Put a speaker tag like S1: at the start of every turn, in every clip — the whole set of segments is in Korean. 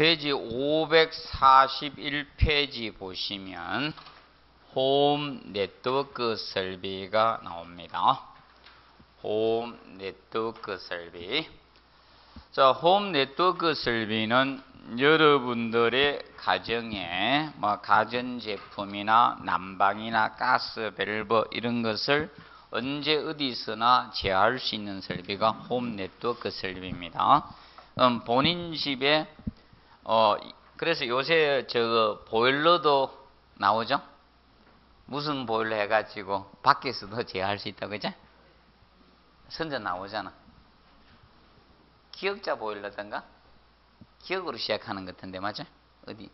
S1: 페이지 541페이지 보시면 홈 네트워크 설비가 나옵니다. 홈 네트워크 설비. 자, 홈 네트워크 설비는 여러분들의 가정에 뭐 가전 제품이나 난방이나 가스 밸브 이런 것을 언제 어디서나 제어할 수 있는 설비가 홈 네트워크 설비입니다. 음, 본인 집에 어 그래서 요새 저 보일러도 나오죠? 무슨 보일러 해가지고 밖에서도 제어할 수 있다고 그죠? 선전 나오잖아. 기억자 보일러던가? 기억으로 시작하는 것 같은데 맞아? 어디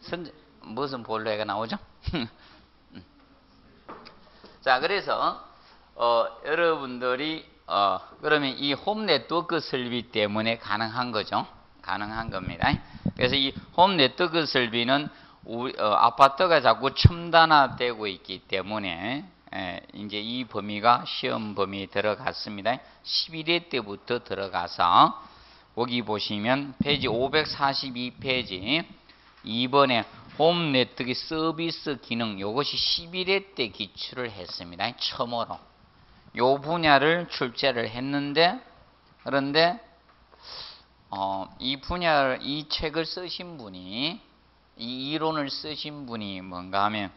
S1: 선 무슨 보일러가 나오죠? 음. 자 그래서 어, 여러분들이 어, 그러면 이 홈 네트워크 설비 때문에 가능한 거죠. 가능한 겁니다. 그래서 이 홈 네트워크 설비는 우리, 어, 아파트가 자꾸 첨단화되고 있기 때문에 에, 이제 이 범위가 시험 범위에 들어갔습니다. 11회 때부터 들어가서 거기 보시면 페이지 542페이지 2번에 홈 네트워크 서비스 기능 이것이 11회 때 기출을 했습니다. 처음으로 요 분야를 출제를 했는데 그런데 어, 이 분야를 이 책을 쓰신 분이 이 이론을 쓰신 분이 뭔가 하면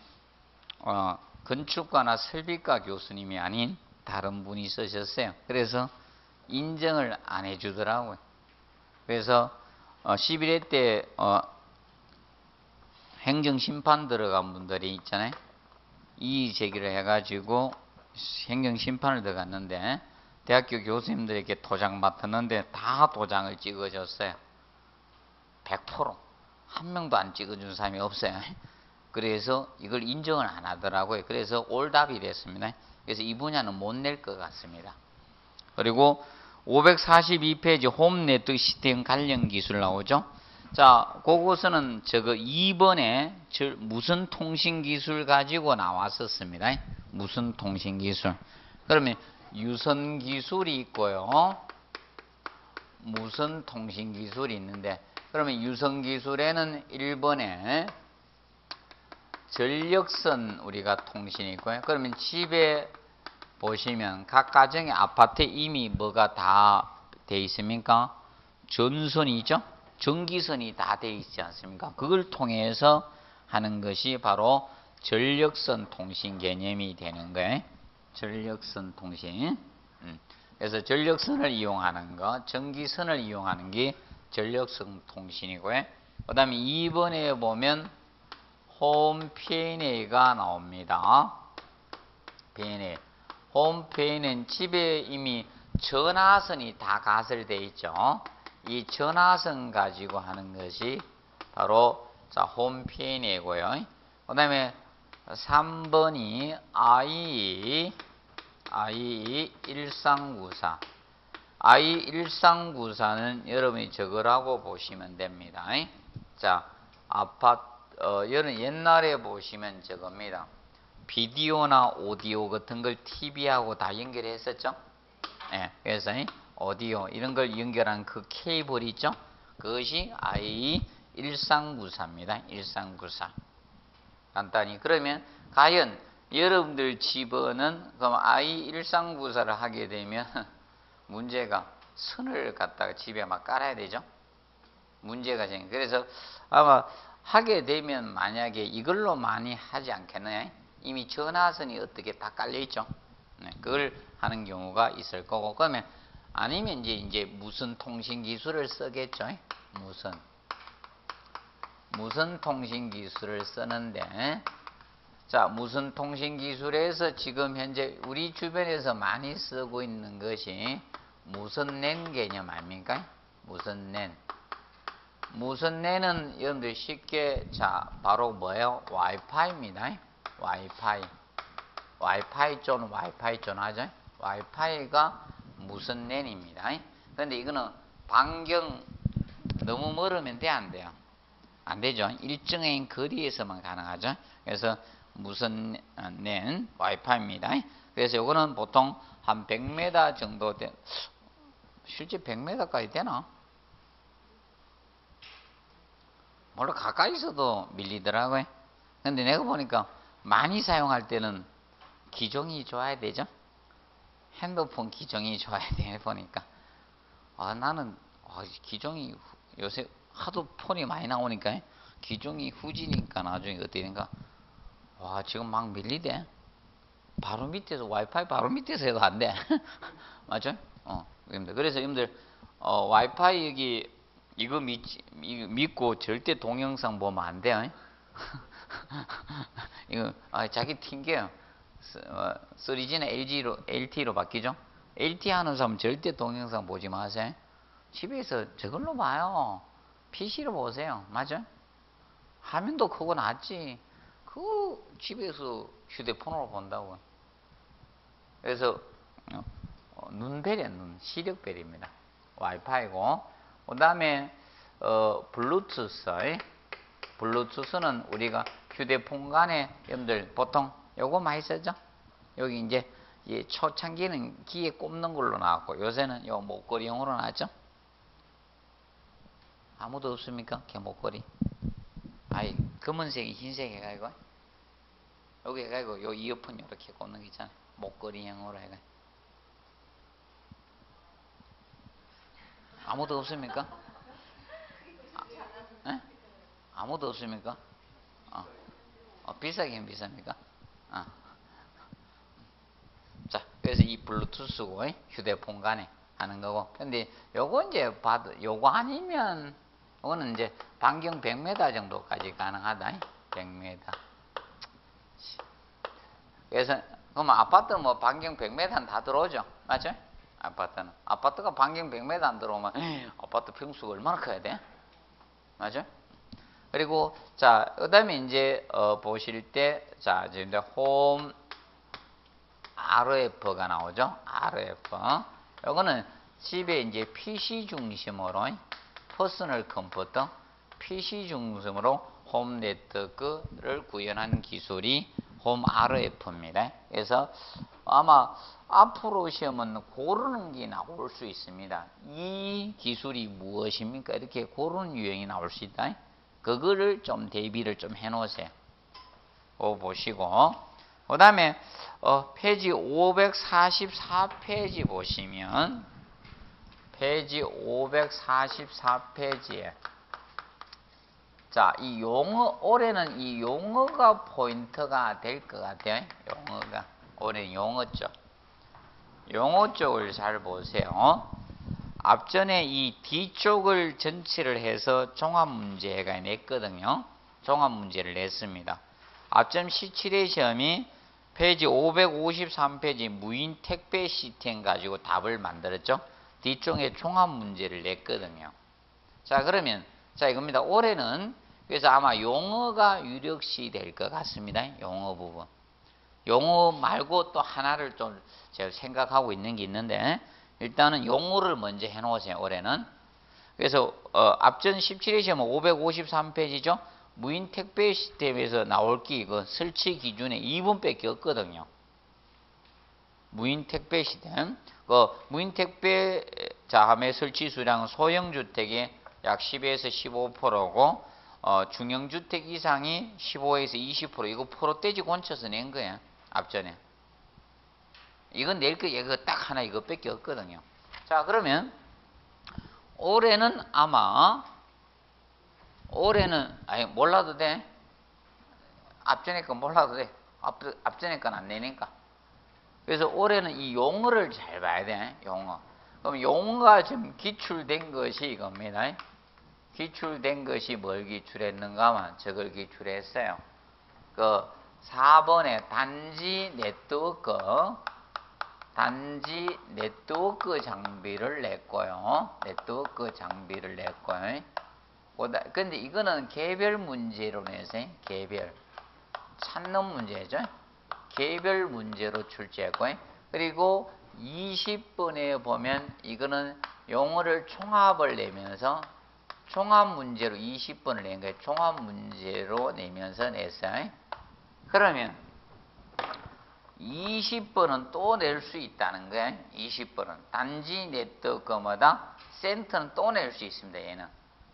S1: 어, 건축가나 설비과 교수님이 아닌 다른 분이 쓰셨어요. 그래서 인정을 안 해주더라고요. 그래서 어, 11회 때 어, 행정심판 들어간 분들이 있잖아요. 이의 제기를 해가지고 행정심판을 들어갔는데 대학교 교수님들에게 도장 맡았는데 다 도장을 찍어줬어요. 100%한 명도 안 찍어준 사람이 없어요. 그래서 이걸 인정을 안 하더라고요. 그래서 올답이 됐습니다. 그래서 이 분야는 못 낼 것 같습니다. 그리고 542페이지 홈 네트워크 시스템 관련 기술 나오죠. 자, 그곳은 저거 2번에 무슨 통신 기술 가지고 나왔었습니다. 무슨 통신 기술. 그러면 유선 기술이 있고요. 무선 통신 기술이 있는데 그러면 유선 기술에는 1번에 전력선 우리가 통신이 있고요. 그러면 집에 보시면 각 가정의 아파트에 이미 뭐가 다 돼 있습니까? 전선이죠. 전기선이 다 돼 있지 않습니까? 그걸 통해서 하는 것이 바로 전력선 통신 개념이 되는 거예요. 전력선 통신. 음. 그래서 전력선을 이용하는 거, 전기선을 이용하는 게 전력선 통신이고요. 그 다음에 2번에 보면 홈 P&A가 나옵니다. P&A. 홈 P&A는 집에 이미 전화선이 다 가설되어 있죠. 이 전화선 가지고 하는 것이 바로 자, 홈 P&A고요. 그 다음에 3번이 I, I 1394. I 1394는 여러분이 적으라고 보시면 됩니다. 자, 아파트, 어, 여러분 옛날에 보시면 저겁니다. 비디오나 오디오 같은 걸 TV하고 다 연결했었죠? 네, 그래서 오디오 이런 걸 연결한 그 케이블 있죠? 그것이 I 1394입니다. 1394. 간단히 그러면 과연 여러분들 집은 그럼 I 1394를 하게 되면 문제가 선을 갖다가 집에 막 깔아야 되죠. 문제가 생겨. 그래서 아마 하게 되면 만약에 이걸로 많이 하지 않겠나요? 이미 전화선이 어떻게 다 깔려 있죠. 네, 그걸 하는 경우가 있을 거고 그러면 아니면 이제 이제 무슨 통신 기술을 쓰겠죠. 무슨 무선 통신 기술을 쓰는데 자 무선 통신 기술에서 지금 현재 우리 주변에서 많이 쓰고 있는 것이 무선랜 개념 아닙니까? 무선랜 무선랜은 여러분들 쉽게 자 바로 뭐예요? 와이파이입니다. 와이파이 와이파이 존 와이파이 존 하죠? 와이파이가 무선랜입니다. 그런데 이거는 반경 너무 멀으면 돼 안 돼요? 안 되죠. 일정한 거리에서만 가능하죠. 그래서 무선랜 와이파이입니다. 그래서 이거는 보통 한 100m 정도 돼. 실제 100m까지 되나? 물론 가까이서도 밀리더라고요. 근데 내가 보니까 많이 사용할 때는 기종이 좋아야 되죠. 핸드폰 기종이 좋아야 돼 보니까 아 나는 아, 기종이 후- 요새 하도 폰이 많이 나오니까 기종이 후지니까 나중에 어떻게 된가 와 지금 막 밀리대 바로 밑에서 와이파이 바로 밑에서 해도 안 돼 맞죠? 어. 그래서 여러분들 어, 와이파이 여기 이거 믿, 믿고 절대 동영상 보면 안 돼요. 이거 아, 자기 튕겨요. 스- 어, 3G는 LG로 LT로 바뀌죠. LT 하는 사람 절대 동영상 보지 마세요. 집에서 저걸로 봐요. PC로 보세요. 맞아? 화면도 크고 낫지. 그 집에서 휴대폰으로 본다고. 그래서 어, 어, 눈벨이야 눈 시력벨입니다. 와이파이고 그 다음에 어, 블루투스 블루투스는 우리가 휴대폰 간에 여러분들 보통 요거 많이 쓰죠? 여기 이제 이 초창기는 귀에 꼽는 걸로 나왔고 요새는 요 목걸이용으로 나왔죠? 아무도 없습니까? 걔 목걸이 아이 검은색이 흰색 해가지고 여기 해가지고 요 이어폰 이렇게 꽂는 거 있잖아요 목걸이형으로 해가 아무도 없습니까? 아, 에? 아무도 없습니까? 어. 어, 비싸긴 비쌉니까? 어. 자, 그래서 이 블루투스고 이 휴대폰 간에 하는 거고. 근데 요거 이제 봐도 요거 아니면 요거는 이제 반경 100m 정도까지 가능하다. 이. 100m. 그래서 그럼 아파트는 뭐 반경 100m는 다 들어오죠. 맞죠? 아파트는. 아파트가 반경 100m 안 들어오면 아파트 평수가 얼마나 커야 돼? 맞죠? 그리고 자, 그다음에 이제 어, 보실 때 자, 이제 홈 RF가 나오죠. RF. 요거는 집에 이제 PC 중심으로 퍼스널 컴퓨터 PC 중심으로 홈 네트워크를 구현하는 기술이 홈 RF입니다. 그래서 아마 앞으로 시험은 고르는 게 나올 수 있습니다. 이 기술이 무엇입니까? 이렇게 고르는 유형이 나올 수 있다. 그거를 좀 대비를 좀 해놓으세요. 어, 보시고 그 다음에 어, 페이지 544페이지 보시면 페이지 544페이지에 자, 이 용어 올해는 이 용어가 포인트가 될 것 같아요. 용어가 올해 용어 쪽 용어 쪽을 잘 보세요. 앞전에 이 뒤쪽을 전체를 해서 종합 문제가 냈거든요. 종합 문제를 냈습니다. 앞전 17회 시험이 페이지 553페이지 무인 택배 시스템 가지고 답을 만들었죠. 뒤쪽에 종합 문제를 냈거든요. 자, 그러면 자, 이겁니다. 올해는 그래서 아마 용어가 유력시 될 것 같습니다. 용어 부분. 용어 말고 또 하나를 좀 제가 생각하고 있는 게 있는데 일단은 용어를 먼저 해 놓으세요. 올해는. 그래서 어, 앞전 17회 시험은 553페이지죠. 무인 택배 시스템에서 나올 게 이거 설치 기준에 2분밖에 없거든요. 무인 택배 시스템. 그 무인 택배 자함의 설치 수량은 소형 주택의 약 10에서 15%고 어, 중형 주택 이상이 15에서 20% 이거 프로 떼지 곤쳐서 낸 거야. 앞전에. 이건 낼거 이거 딱 하나 이거밖에 없거든요. 자, 그러면 올해는 아마 올해는 아니 몰라도 돼. 앞전에 거 몰라도 돼. 앞 앞전에 건 안 내니까. 그래서 올해는 이 용어를 잘 봐야 돼. 용어. 그럼 용어가 지금 기출된 것이 이겁니다. 기출된 것이 뭘 기출했는가만 저걸 기출했어요. 그 4번에 단지 네트워크 단지 네트워크 장비를 냈고요. 네트워크 장비를 냈고요. 근데 이거는 개별 문제로 내세요. 개별 찾는 문제죠. 개별 문제로 출제했고요. 그리고 20번에 보면 이거는 용어를 총합을 내면서 종합 문제로 20번을 낸 거예요. 종합 문제로 내면서 냈어요. 그러면 20번은 또 낼 수 있다는 거예요. 20번은 단지 네트워크마다 센터는 또 낼 수 있습니다. 얘는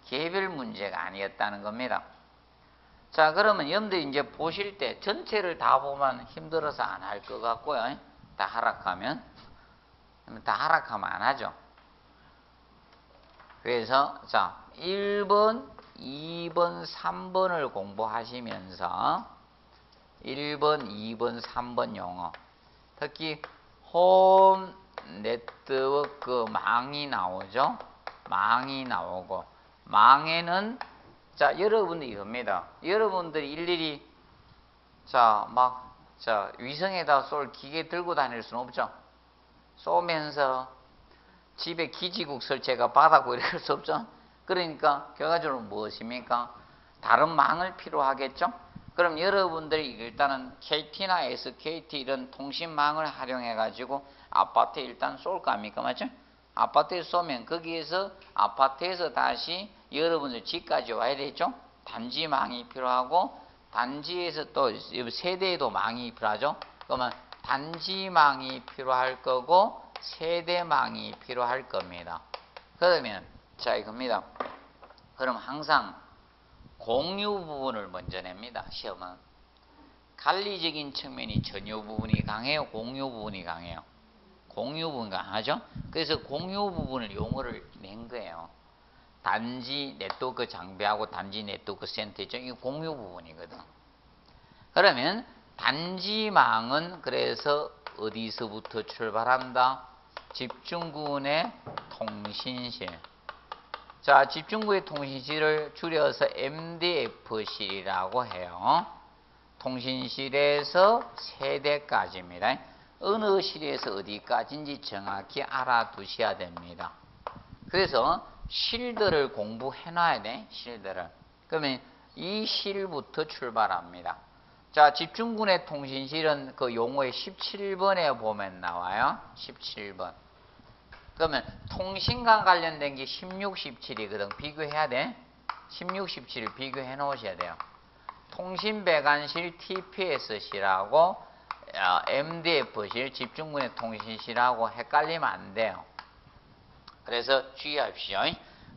S1: 개별 문제가 아니었다는 겁니다. 자, 그러면 여러분들 이제 보실 때 전체를 다 보면 힘들어서 안 할 것 같고요. 다 하락하면. 다 하락하면 안 하죠. 그래서, 자, 1번, 2번, 3번을 공부하시면서 1번, 2번, 3번 용어. 특히 홈 네트워크 망이 나오죠. 망이 나오고 망에는 자 여러분들이 이겁니다. 여러분들이 일일이 자막 자 위성에다 쏠 기계 들고 다닐 수는 없죠. 쏘면서 집에 기지국 설치가 바닥고 이럴 수 없죠. 그러니까 결과적으로 무엇입니까? 다른 망을 필요하겠죠. 그럼 여러분들이 일단은 KT나 SKT 이런 통신망을 활용해 가지고 아파트에 일단 쏠 거 아닙니까? 맞죠? 아파트에 쏘면 거기에서 아파트에서 다시 여러분들 집까지 와야 되죠? 단지망이 필요하고 단지에서 또 세대에도 망이 필요하죠? 그러면 단지망이 필요할 거고 세대망이 필요할 겁니다. 그러면 자 이겁니다. 그럼 항상 공유 부분을 먼저 냅니다. 시험은 관리적인 측면이 전유 부분이 강해요. 공유 부분이 강해요. 공유 부분 강하죠. 그래서 공유 부분을 용어를 낸 거예요. 단지 네트워크 장비하고 단지 네트워크 센터죠. 이게 공유 부분이거든. 그러면 단지망은 그래서 어디서부터 출발한다? 집중군의 통신실. 자, 집중구의 통신실을 줄여서 MDF실이라고 해요. 통신실에서 세대까지입니다. 어느 실에서 어디까지인지 정확히 알아두셔야 됩니다. 그래서 실들을 공부해 놔야 돼, 실들을. 그러면 이 실부터 출발합니다. 자, 집중군의 통신실은 그 용어의 17번에 보면 나와요. 17번. 그러면 통신과 관련된 게 16, 17이거든. 비교해야 돼. 16, 17을 비교해 놓으셔야 돼요. 통신배관실 TPS실하고 MDF실 집중군의 통신실하고 헷갈리면 안 돼요. 그래서 주의하십시오.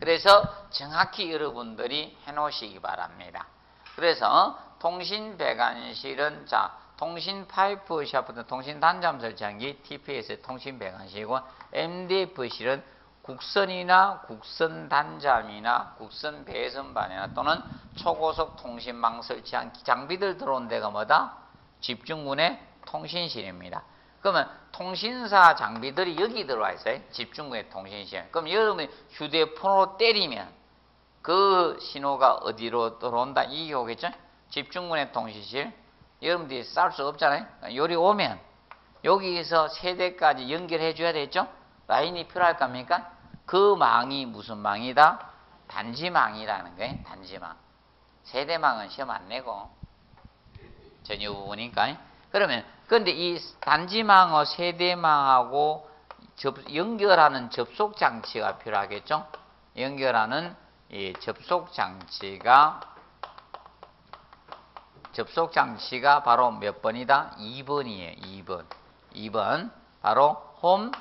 S1: 그래서 정확히 여러분들이 해 놓으시기 바랍니다. 그래서 통신배관실은 자 통신 파이프 샤프트 통신 단잠 설치한기 TPS 통신 배관실이고 MDF실은 국선이나 국선 단잠이나 국선 배선 반이나 또는 초고속 통신망 설치한 장비들 들어온 데가 뭐다? 집중군의 통신실입니다. 그러면 통신사 장비들이 여기 들어와 있어요. 집중군의 통신실. 그럼 여러분이 휴대폰으로 때리면 그 신호가 어디로 들어온다? 이게 오겠죠? 집중군의 통신실. 여러분들이 쌀수 없잖아요. 요리 오면 여기에서 세대까지 연결해 줘야 되죠. 라인이 필요할 겁니까? 그 망이 무슨 망이다? 단지망이라는 거예요. 단지망. 세대망은 시험 안 내고 전유 부분이니까. 그러면 근데 이 단지망하고 세대망하고 접, 연결하는 접속 장치가 필요하겠죠? 연결하는 이 접속 장치가 접속 장치가 바로 몇 번이다? 2번이에요. 2번. 2번. 바로 홈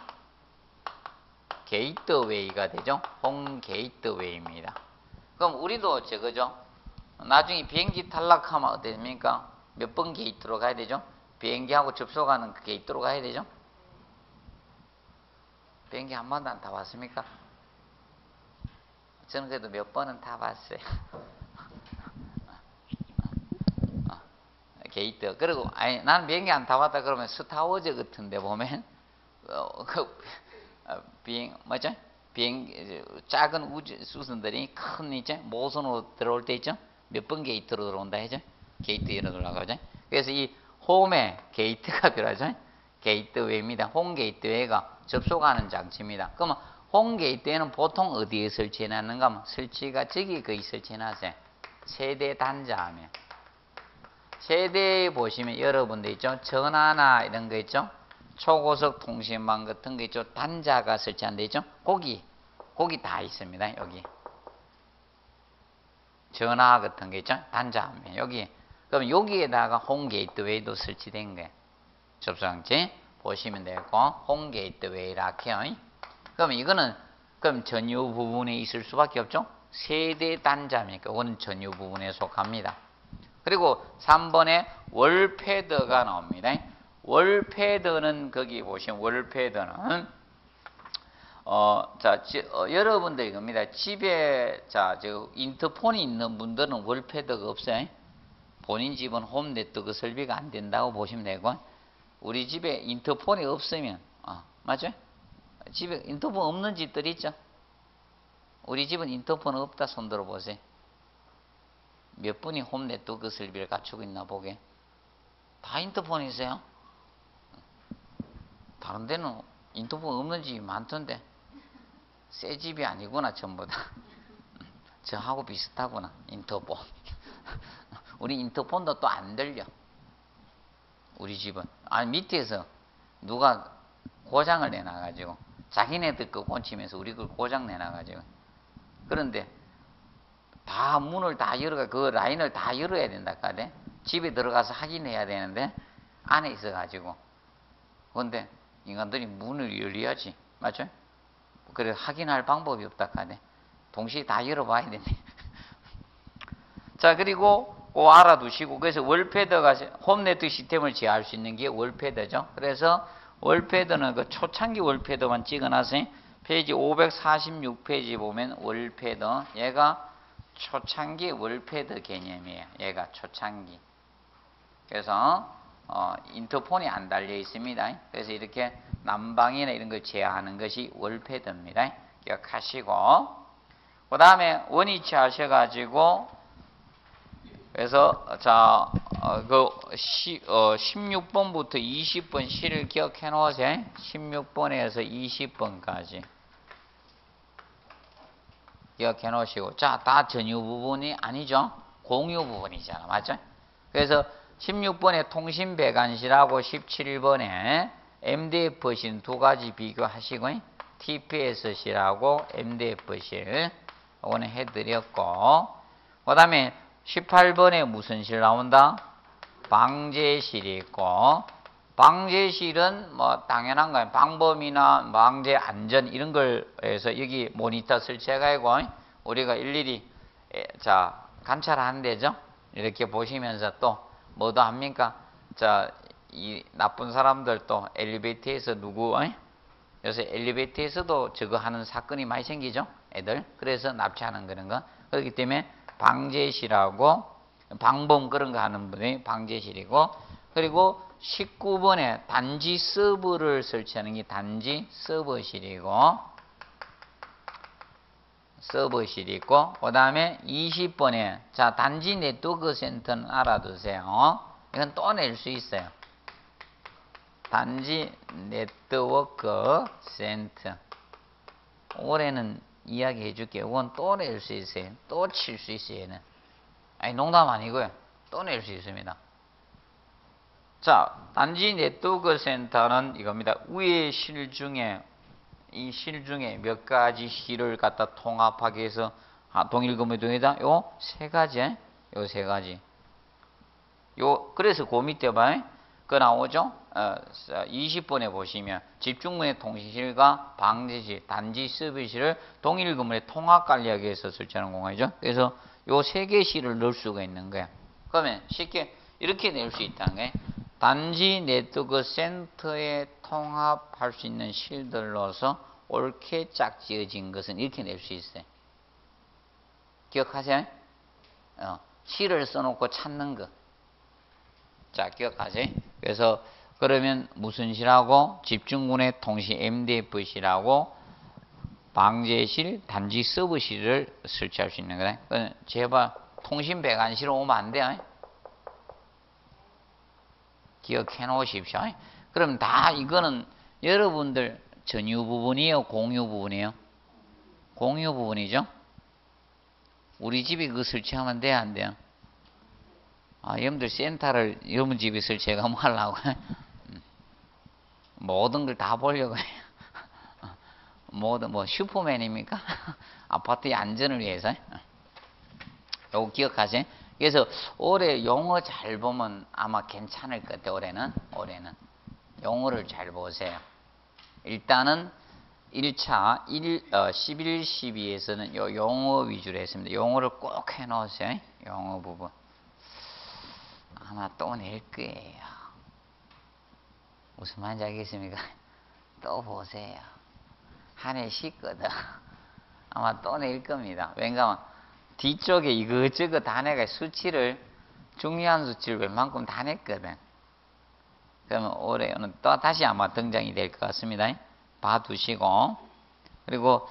S1: 게이트웨이가 되죠. 홈 게이트웨이입니다. 그럼 우리도 저거죠. 나중에 비행기 탈라 하면 어떻게 됩니까? 몇 번 게이트로 가야 되죠? 비행기하고 접속하는 그 게이트로 가야 되죠? 비행기 한 번도 안 타봤습니까? 저는 그래도 몇 번은 타봤어요. 게이트. 그리고 아니 나는 비행기 안 타봤다 그러면 스타워즈 같은데 보면 어, 그 어, 비행 맞죠? 비행 작은 우주선들이 큰 이제 모선으로 들어올 때 있죠? 몇 번 게이트로 들어온다 하죠? 게이트로 들어가죠? 그래서 이 홈에 게이트가 필요하죠? 게이트웨이입니다. 홈 게이트웨이가 접속하는 장치입니다. 그러면 홈 게이트웨이는 보통 어디에 설치해 놨는가 하면 설치가 저기 거기 설치해 놨어요. 세대 단자함에 세대에 보시면 여러분들 있죠? 전화나 이런 거 있죠? 초고속 통신망 같은 거 있죠? 단자가 설치한 데 있죠? 거기, 거기 다 있습니다. 여기. 전화 같은 거 있죠? 단자함에 여기. 그럼 여기에다가 홈 게이트웨이도 설치된 거예요. 접속장치 보시면 되고 홈 게이트웨이라 해요. 그럼 이거는 그럼 전유 부분에 있을 수밖에 없죠? 세대 단자함이니까? 원 전유 부분에 속합니다. 그리고 3번에 월패더가 나옵니다. 월패더는 거기 보시면 월패더는 어, 자, 지, 어, 여러분들 이겁니다. 집에 자, 저 인터폰이 있는 분들은 월패더가 없어요. 본인 집은 홈 네트워크 설비가 안 된다고 보시면 되고 우리 집에 인터폰이 없으면 어, 맞죠? 집에 인터폰 없는 집들 있죠? 우리 집은 인터폰 없다 손들어 보세요. 몇 분이 홈 네트워크 설비를 갖추고 있나 보게. 다 인터폰이 있어요. 다른 데는 인터폰 없는 집이 많던데. 새 집이 아니구나, 전부 다. 저하고 비슷하구나, 인터폰. 우리 인터폰도 또 안 들려. 우리 집은. 아니, 밑에서 누가 고장을 내놔가지고, 자기네들 거 꽂히면서 우리 걸 고장 내놔가지고. 그런데 다 문을 다 열어가 그 라인을 다 열어야 된다 카대 집에 들어가서 확인해야 되는데 안에 있어 가지고. 근데 인간들이 문을 열어야지 맞죠? 그래 확인할 방법이 없다 카대 동시에 다 열어봐야 되네. 자 그리고 그 알아두시고 그래서 월패드가 홈네트 시스템을 제어할 수 있는 게 월패드죠. 그래서 월패드는 그 초창기 월패드만 찍어놨어요 페이지 546페이지 보면 월패드. 얘가 초창기 월패드 개념이에요. 얘가 초창기. 그래서 어, 인터폰이 안 달려 있습니다. 그래서 이렇게 난방이나 이런 걸 제어하는 것이 월패드입니다. 기억하시고 그 다음에 원위치 하셔가지고 그래서 자, 어, 그 시, 어, 16번부터 20번 시를 기억해 놓으세요. 16번에서 20번까지. 기억해 놓으시고 자, 다 전유 부분이 아니죠. 공유 부분이잖아. 맞죠? 그래서 16번에 통신 배관실하고 17번에 MDF실 두 가지 비교하시고 TPS실하고 MDF실 이거는 해드렸고 그 다음에 18번에 무슨 실 나온다? 방제실이 있고 방제실은 뭐 당연한 거예요. 방범이나 방제 안전 이런 걸 해서 여기 모니터 설치해가지고 우리가 일일이 자 관찰하는 데죠. 이렇게 보시면서 또 뭐도 합니까? 자, 이 나쁜 사람들 또 엘리베이터에서 누구 어? 요새 엘리베이터에서도 저거 하는 사건이 많이 생기죠. 애들 그래서 납치하는 그런 거 그렇기 때문에 방제실하고 방범 그런 거 하는 분이 방제실이고 그리고 19번에 단지 서버를 설치하는 게 단지 서버실이고 서버실이 있고 그 다음에 20번에 자 단지 네트워크 센터는 알아두세요. 이건 또 낼 수 있어요. 단지 네트워크 센터 올해는 이야기해 줄게요. 이건 또 낼 수 있어요. 또 칠 수 있어요. 얘는. 아니 농담 아니고요. 또 낼 수 있습니다. 자, 단지 네트워크 센터는 이겁니다. 위의 실 중에 이 실 중에 몇 가지 실을 갖다 통합하기 위해서 아, 동일금의 동이다. 요 세 가지, 요 세 가지. 요 그래서 그 밑에 봐, 그 나오죠. 어, 20번에 보시면 집중문의 통신실과 방지실, 단지 서비스를 동일금의 통합 관리하기 위해서 설치하는 공간이죠. 그래서 요 세 개 실을 넣을 수가 있는 거야. 그러면 쉽게 이렇게 낼 수 있다는 거예요. 단지 네트워크 센터에 통합할 수 있는 실들로서 옳게 짝지어진 것은 이렇게 낼 수 있어요. 기억하세요? 어, 실을 써놓고 찾는 거. 자, 기억하세요? 그래서 그러면 무슨 실하고 집중군의 통신 MDF 실하고 방제실, 단지 서버실을 설치할 수 있는 거다. 제발 통신 배관실 오면 안 돼요. 기억해 놓으십시오. 그럼 다 이거는 여러분들 전유 부분이에요? 공유 부분이에요? 공유 부분이죠? 우리 집에 그 설치하면 돼요? 안 돼요? 아, 여러분들 센터를 여러분 집에 설치해가 뭐 하려고 모든 걸 다 보려고 해요. 모든 뭐 슈퍼맨입니까? 아파트의 안전을 위해서. 요거 기억하세요. 그래서 올해 용어 잘 보면 아마 괜찮을 것 같아요. 올해는 올해는 용어를 잘 보세요. 일단은 1차 1, 어, 11, 12에서는 요 용어 위주로 했습니다. 용어를 꼭 해놓으세요. 용어 부분. 아마 또 낼 거예요. 무슨 말인지 알겠습니까? 또 보세요. 한해 쉽거든. 아마 또 낼 겁니다. 왜냐하면 뒤쪽에 이것저것 다 내가 수치를 중요한 수치를 웬만큼 다 냈거든. 그러면 올해는 또 다시 아마 등장이 될 것 같습니다. 봐두시고 그리고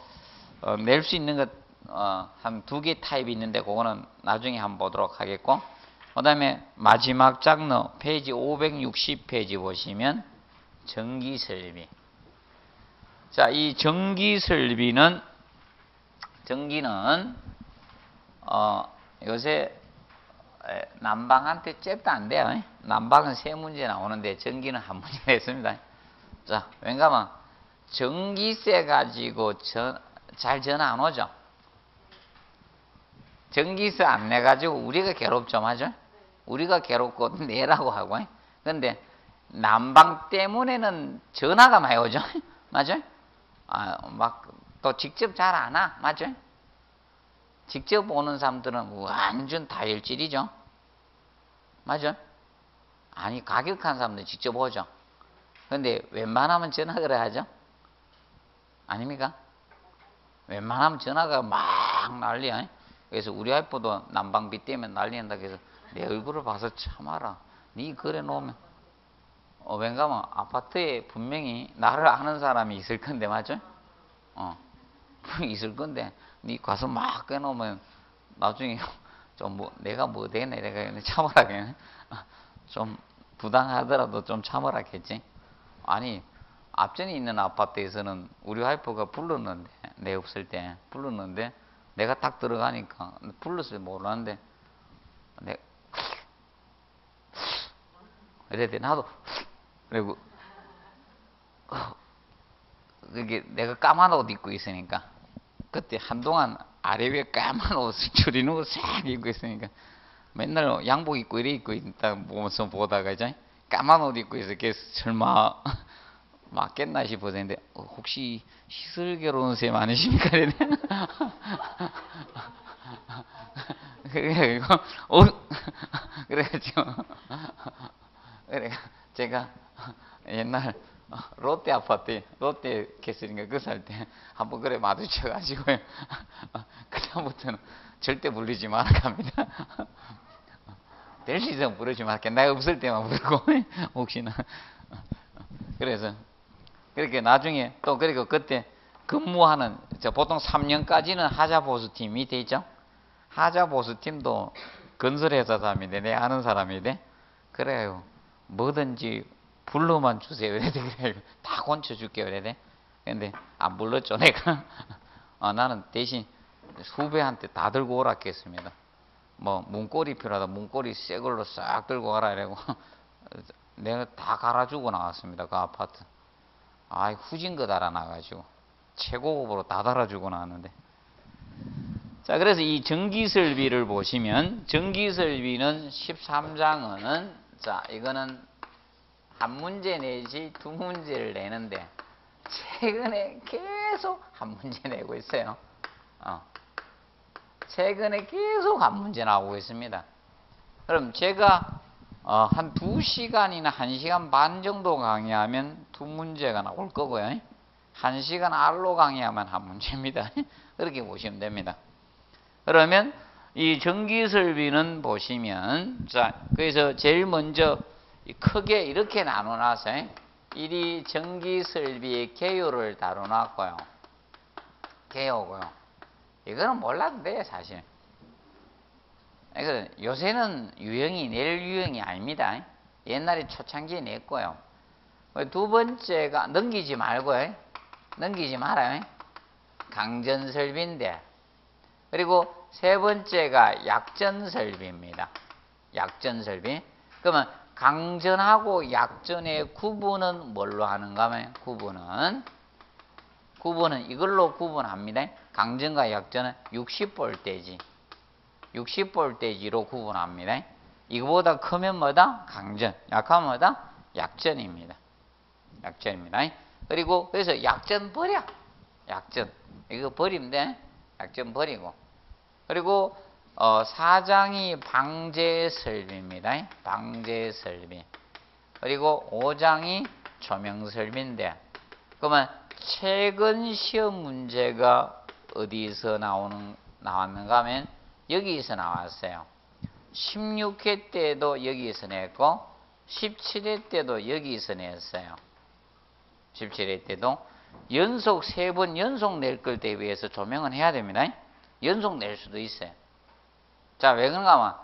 S1: 어, 낼 수 있는 것 어, 한두 개 타입이 있는데 그거는 나중에 한번 보도록 하겠고 그 다음에 마지막 장르 페이지 560페이지 보시면 전기설비 자, 이 전기설비는 전기는 어, 요새 에, 난방한테 잽도 안 돼요. 에? 난방은 세 문제 나오는데 전기는 한 문제 냈습니다. 자, 왜냐면 전기세 가지고 전, 잘 전화 안 오죠? 전기세 안 내가지고 우리가 괴롭죠, 맞죠? 우리가 괴롭고 내라고 하고. 근데 난방 때문에는 전화가 많이 오죠? 맞죠? 아, 막 또 직접 잘 안 와. 맞죠? 직접 오는 사람들은 완전 다혈질이죠. 맞죠? 아니, 가격한 사람들 직접 오죠. 근데 웬만하면 전화를 하죠? 아닙니까? 웬만하면 전화가 막 난리야. 그래서 우리 와이프도 난방비 때문에 난리 난다 그래서 내 얼굴을 봐서 참아라. 네 그래 놓으면 어, 왠가면 아파트에 분명히 나를 아는 사람이 있을 건데 맞죠? 어, 있을 건데 네 가서 막 꺼놓으면 나중에 좀 뭐 내가 뭐 되겠네? 내가 참아라 그냥 좀 부당하더라도 좀 참아라겠지. 아니 앞전에 있는 아파트에서는 우리 와이프가 불렀는데 내 없을 때 불렀는데 내가 딱 들어가니까 불렀을 몰랐는데 내 이랬더니 나도 그리고 그게 내가 까만 옷 입고 있으니까 그때 한동안 아래 위에 까만 옷을 줄이는 옷싹 입고 있으니까 맨날 양복 입고 이래 입고 있다 보면서 보다가 이제 까만 옷 입고 있어. 그래서 설마 맞겠나 싶어서는데 어, 혹시 시설결혼 쌤 아니십니까? 그래 이거 어? 그래가지고 그래 제가 옛날 롯데 아파트 롯데 캐슬인가 그 살 때 한번 그래 마주쳐가지고. 그다음부터는 절대 불리지 마라 갑니다. 있으면 부르지 말게. 내가 없을 때만 부르고 혹시나. 그래서 그렇게 나중에 또 그리고 그때 근무하는 보통 3년까지는 하자 보수팀 밑에 있죠. 하자 보수 팀도 건설회사 사람인데 내 아는 사람인데 그래요. 뭐든지 불러만 주세요. 이래 그래 다 건쳐 줄게요. 이래 근데 안 불렀죠 내가. 어, 나는 대신 후배한테 다 들고 오라 했습니다. 뭐 문고리 필요하다 문고리 새 걸로 싹 들고 가라 이래고 내가 다 갈아주고 나왔습니다. 그 아파트. 아, 후진 거 달아놔가지고 최고급으로 다 달아주고 나왔는데. 자, 그래서 이 전기설비를 보시면 전기설비는 13장은 자, 이거는 한 문제 내지 두 문제를 내는데 최근에 계속 한 문제 내고 있어요. 어. 최근에 계속 한 문제 나오고 있습니다. 그럼 제가 어, 한 두시간이나한시간 반 정도 강의하면 두 문제가 나올 거고요. 한시간 알로 강의하면 한 문제입니다. 그렇게 보시면 됩니다. 그러면 이 전기설비는 보시면 자 그래서 제일 먼저 크게 이렇게 나눠놔서 1이 전기 설비의 개요를 다뤄놨고요. 개요고요. 이거는 몰라도 돼요 사실. 그래서 요새는 유형이 내일 유형이 아닙니다. 옛날에 초창기에 냈고요. 두 번째가 넘기지 말고요. 넘기지 말아요. 강전 설비인데. 그리고 세 번째가 약전 설비입니다. 약전 설비. 그러면 강전하고 약전의 구분은 뭘로 하는가 하면 구분은 구분은 이걸로 구분합니다. 강전과 약전은 60볼대지. 60볼대지로 구분합니다. 이거보다 크면 뭐다? 강전. 약하면 뭐다? 약전입니다. 약전입니다. 그리고 그래서 약전 버려. 약전. 이거 버리면 돼. 약전 버리고. 그리고 어, 사장이 방제설비입니다. 방제설비. 그리고 5장이 조명설비인데 그러면 최근 시험 문제가 어디서 나오는 나왔는가 하면 여기에서 나왔어요. 16회 때도 여기에서 냈고 17회 때도 여기에서 냈어요. 17회 때도 연속 세 번 연속 낼 걸 대비해서 조명은 해야 됩니다. 연속 낼 수도 있어요. 자, 왜 그런가 하면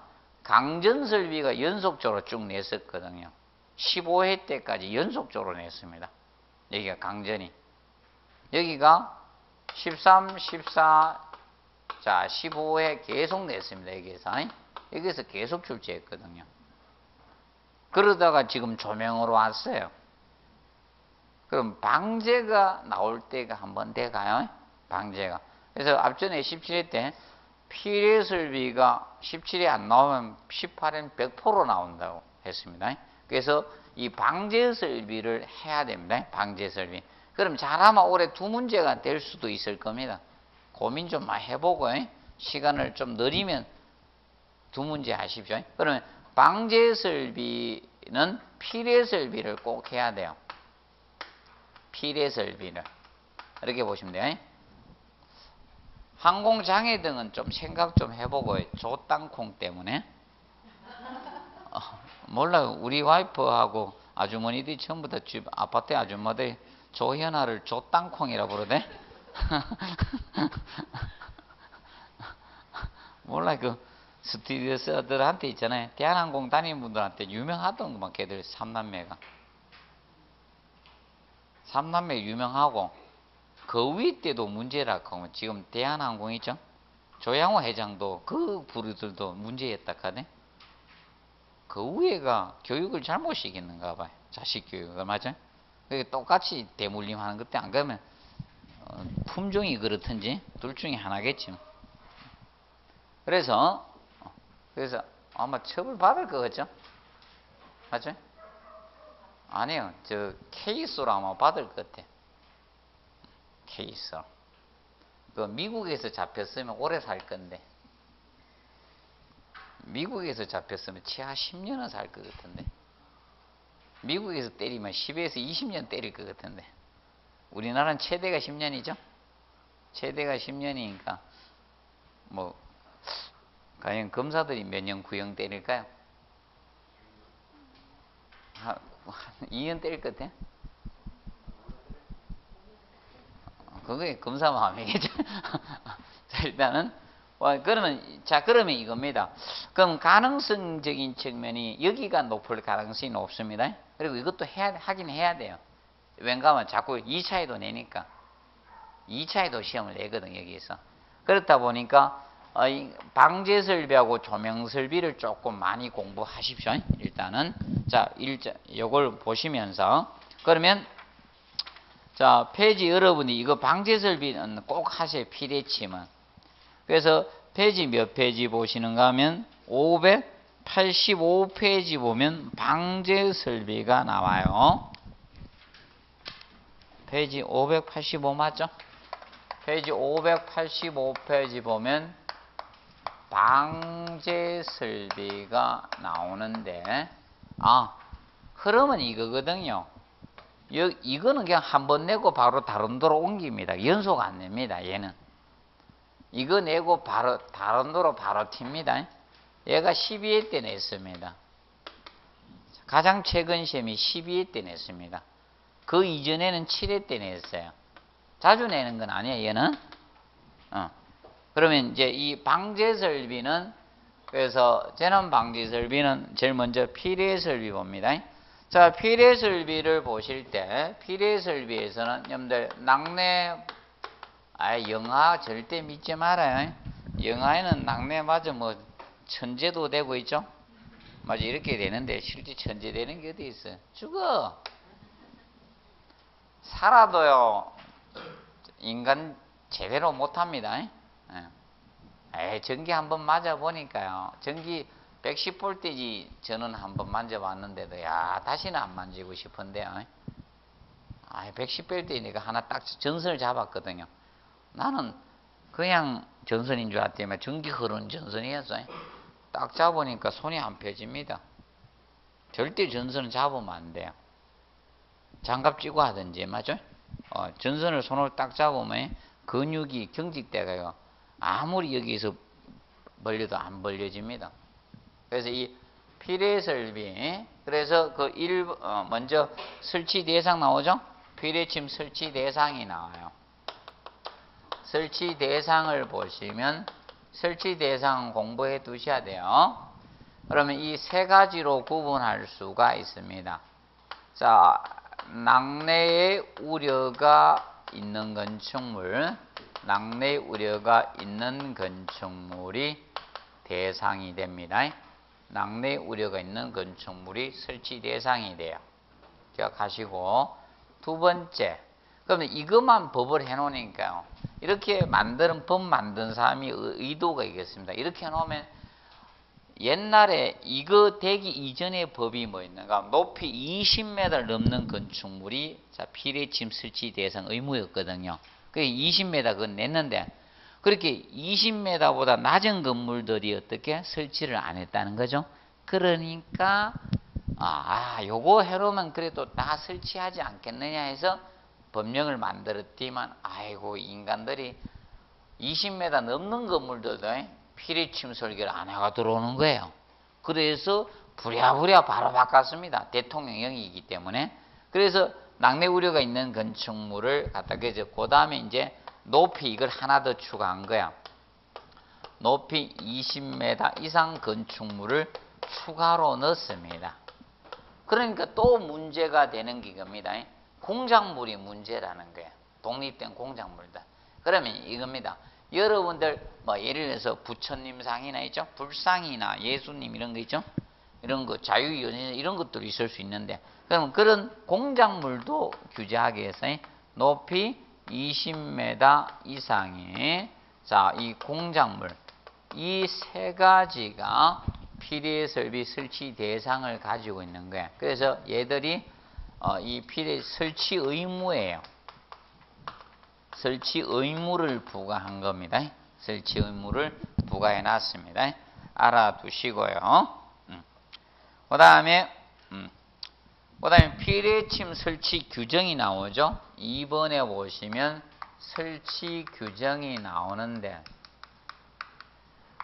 S1: 강전설비가 연속적으로 쭉 냈었거든요. 15회 때까지 연속적으로 냈습니다. 여기가 강전이. 여기가 13, 14, 자, 15회 계속 냈습니다. 여기에서. 여기서 계속 출제했거든요. 그러다가 지금 조명으로 왔어요. 그럼 방제가 나올 때가 한 번 돼가요. 방제가. 그래서 앞전에 17회 때 피레설비가 17회 안 나오면 18엔 100% 나온다고 했습니다. 그래서 이 방제설비를 해야 됩니다. 방제설비. 그럼 잘하면 올해 두 문제가 될 수도 있을 겁니다. 고민 좀 해보고 시간을 좀 느리면 두 문제 하십시오. 그러면 방제설비는 피레설비를 꼭 해야 돼요. 피레설비를 이렇게 보시면 돼요. 항공장애 등은 좀 생각 좀 해보고 조 땅콩 때문에 어, 몰라요. 우리 와이프하고 아주머니들이 다집 아파트 아줌마들이 조현아를 조 땅콩이라 부르대. 몰라 그 스튜디오스들한테 있잖아요. 대한항공 다니는 분들한테 유명하던 것만 걔들 삼남매가 삼남매 유명하고 그 위 때도 문제라 하면 지금 대한항공 있죠? 조양호 회장도 그 부류들도 문제였다 카네. 그 위에가 교육을 잘못 시켰는가 봐요. 자식 교육을 맞아? 그게 똑같이 대물림하는 것도 안 그러면 어, 품종이 그렇든지 둘 중에 하나겠지. 그래서 그래서 아마 처벌 받을 것 같죠? 맞죠? 아니요, 저 케이스로 아마 받을 것 같아. 케이스. 그 미국에서 잡혔으면 오래 살 건데. 미국에서 잡혔으면 최하 10년은 살 것 같은데. 미국에서 때리면 10에서 20년 때릴 것 같은데. 우리나라는 최대가 10년이죠? 최대가 10년이니까, 뭐, 과연 검사들이 몇 년 구형 때릴까요? 한, 한 2년 때릴 것 같아? 그게 검사 마음이겠죠. 자, 일단은, 와, 그러면, 자, 그러면 이겁니다. 그럼 가능성적인 측면이 여기가 높을 가능성이 높습니다. 그리고 이것도 해야, 하긴 해야 돼요. 왠가 하면 자꾸 2차에도 내니까. 2차에도 시험을 내거든, 여기에서. 그렇다 보니까, 어, 방제 설비하고 조명 설비를 조금 많이 공부하십시오. 일단은. 자, 일자, 요걸 보시면서. 그러면, 자, 페이지 여러분이 이거 방재 설비는 꼭 하세요. 피뢰침은. 그래서 페이지 몇 페이지 보시는가 하면 585페이지 보면 방재 설비가 나와요. 페이지 585 맞죠? 페이지 585페이지 보면 방제 설비가 나오는데 아 흐름은 이거거든요. 여, 이거는 그냥 한 번 내고 바로 다른 도로 옮깁니다. 연속 안 냅니다. 얘는 이거 내고 바로 다른 도로 바로 튑니다. 얘가 12회 때 냈습니다. 가장 최근 시험이 12회 때 냈습니다. 그 이전에는 7회 때 냈어요. 자주 내는 건 아니에요. 얘는 어. 그러면 이제 이 방제설비는 그래서 재난 방지설비는 제일 먼저 피례설비 봅니다. 자, 피례설비를 보실 때 피례설비에서는 여러분들 낙내 아 영하 절대 믿지 말아요. 영하에는 낙내 맞아 뭐 천재도 되고 있죠. 맞아 이렇게 되는데 실제 천재 되는 게 어디 있어? 죽어. 살아도요 인간 제대로 못 합니다. 에 전기 한번 맞아 보니까요. 전기 110볼트지 저는 한번 만져봤는데도 야 다시는 안 만지고 싶은데요. 아, 110벨 때 내가 하나 딱 전선을 잡았거든요. 나는 그냥 전선인 줄 알았더니 전기 흐르는 전선이었어요. 딱 잡으니까 손이 안 펴집니다. 절대 전선을 잡으면 안 돼요. 장갑 찌고 하든지 맞죠? 어, 전선을 손으로 딱 잡으면 근육이 경직돼가요. 아무리 여기서 벌려도 안 벌려집니다. 그래서 이 피레설비 그래서 그 일, 어, 먼저 설치 대상 나오죠? 피레침 설치 대상이 나와요. 설치 대상을 보시면 설치 대상 공부해 두셔야 돼요. 그러면 이 세 가지로 구분할 수가 있습니다. 자, 낙내의 우려가 있는 건축물, 낙내 우려가 있는 건축물이 대상이 됩니다. 낙내 우려가 있는 건축물이 설치 대상이 돼요. 기억하시고 두 번째, 그러면 이것만 법을 해놓으니까요. 이렇게 만드는 법 만든 사람이 의도가 있겠습니다. 이렇게 해놓으면 옛날에 이거 되기 이전의 법이 뭐 있는가? 높이 20m 넘는 건축물이 자 피레침 설치 대상 의무였거든요. 그 20m 그건 냈는데 그렇게 20m보다 낮은 건물들이 어떻게 설치를 안 했다는 거죠. 그러니까 아, 아 요거 해놓으면 그래도 다 설치하지 않겠느냐 해서 법령을 만들었지만 아이고 인간들이 20m 넘는 건물들도 피리침 설계를 안 해가 들어오는 거예요. 그래서 부랴부랴 바로 바꿨습니다. 대통령령이기 때문에. 그래서 낙내 우려가 있는 건축물을 갖다 그래서 그 다음에 이제 높이 이걸 하나 더 추가한 거야. 높이 20m 이상 건축물을 추가로 넣습니다. 그러니까 또 문제가 되는 게 이겁니다. 공작물이 문제라는 거예요. 독립된 공작물다. 그러면 이겁니다. 여러분들 뭐 예를 들어서 부처님 상이나 있죠? 불상이나 예수님 이런 거 있죠? 이런 거 자유연인 이런 것들이 있을 수 있는데 그러면 그런 공작물도 규제하기 위해서 높이 20m 이상의 자, 이 공작물 이 세 가지가 피레 설비 설치 대상을 가지고 있는 거예요. 그래서 얘들이 어, 이 피레 설치 의무예요. 설치 의무를 부과한 겁니다. 설치 의무를 부과해 놨습니다. 알아두시고요. 음. 그 다음에 음. 그 다음에 피레침 설치 규정이 나오죠. 2번에 보시면 설치 규정이 나오는데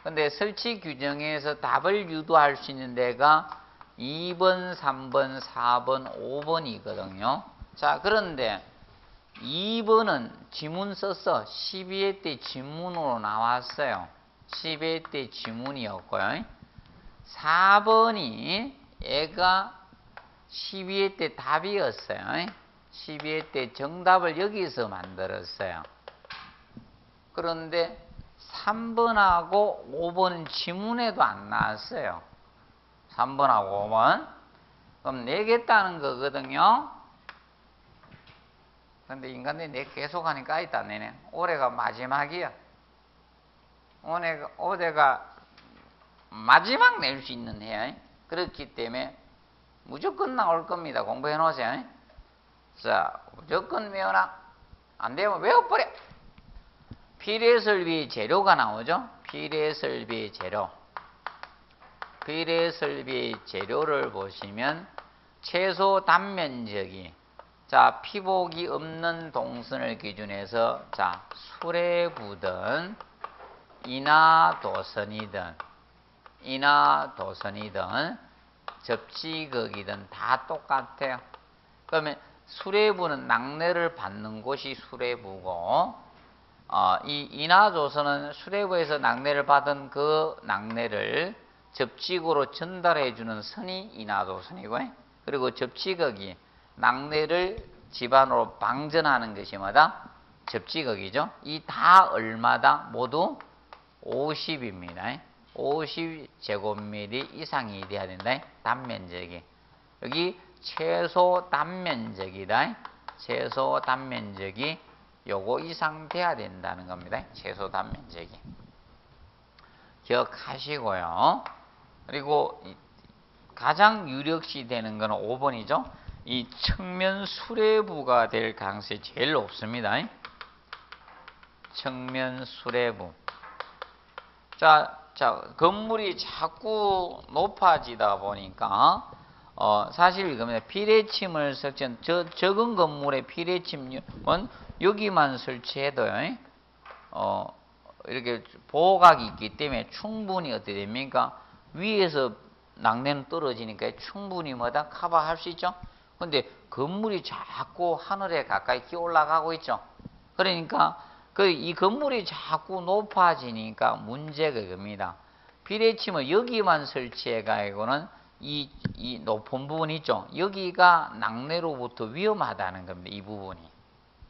S1: 근데 설치 규정에서 답을 유도할 수 있는 데가 2번, 3번, 4번, 5번이거든요. 자, 그런데 2번은 지문 썼어. 12회 때 지문으로 나왔어요. 12회 때 지문이었고요. 4번이 애가 12회 때 답이었어요. 12회 때 정답을 여기서 만들었어요. 그런데 3번하고 5번은 지문에도 안 나왔어요. 3번하고 5번. 그럼 내겠다는 거거든요. 근데 인간들이 내 계속 하니까 있다 내네. 올해가 마지막이야. 올해가, 올해가 마지막 낼 수 있는 해야. 그렇기 때문에 무조건 나올 겁니다. 공부해 놓으세요. 자, 무조건 외워라. 안 되면 외워버려. 피레설비 재료가 나오죠. 피레설비 재료. 피레설비 재료를 보시면 최소 단면적이 자, 피복이 없는 동선을 기준해서 자, 수레부든 이나 도선이든 이나 도선이든 접지극이든 다 똑같아요. 그러면 수레부는 낙내를 받는 곳이 수레부고 어, 이 인하조선은 수레부에서 낙내를 받은 그 낙내를 접지구로 전달해 주는 선이 인하조선이고 그리고 접지극이 낙내를 집안으로 방전하는 것이 마다 접지극이죠. 이 다 얼마다 모두 50입니다. 50제곱미터 이상이 돼야 된다. 단면적이. 여기 최소 단면적이다. 최소 단면적이 요거 이상 돼야 된다는 겁니다. 최소 단면적이. 기억하시고요. 그리고 가장 유력시 되는 거는 5번이죠. 이 측면 수레부가 될 가능성이 제일 높습니다. 측면 수레부. 자, 자, 건물이 자꾸 높아지다 보니까 어, 사실 이겁니다. 피레침을 설치한 저 적은 건물의 피레침은 여기만 설치해도요. 어, 이렇게 보호각이 있기 때문에 충분히 어떻게 됩니까? 위에서 낙내는 떨어지니까 충분히 뭐다 커버할 수 있죠. 근데 건물이 자꾸 하늘에 가까이 끼 올라가고 있죠. 그러니까 그 이 건물이 자꾸 높아지니까 문제가 이겁니다. 비례침을 여기만 설치해 가지고는 이, 이 높은 부분 있죠. 여기가 낙내로부터 위험하다는 겁니다. 이 부분이.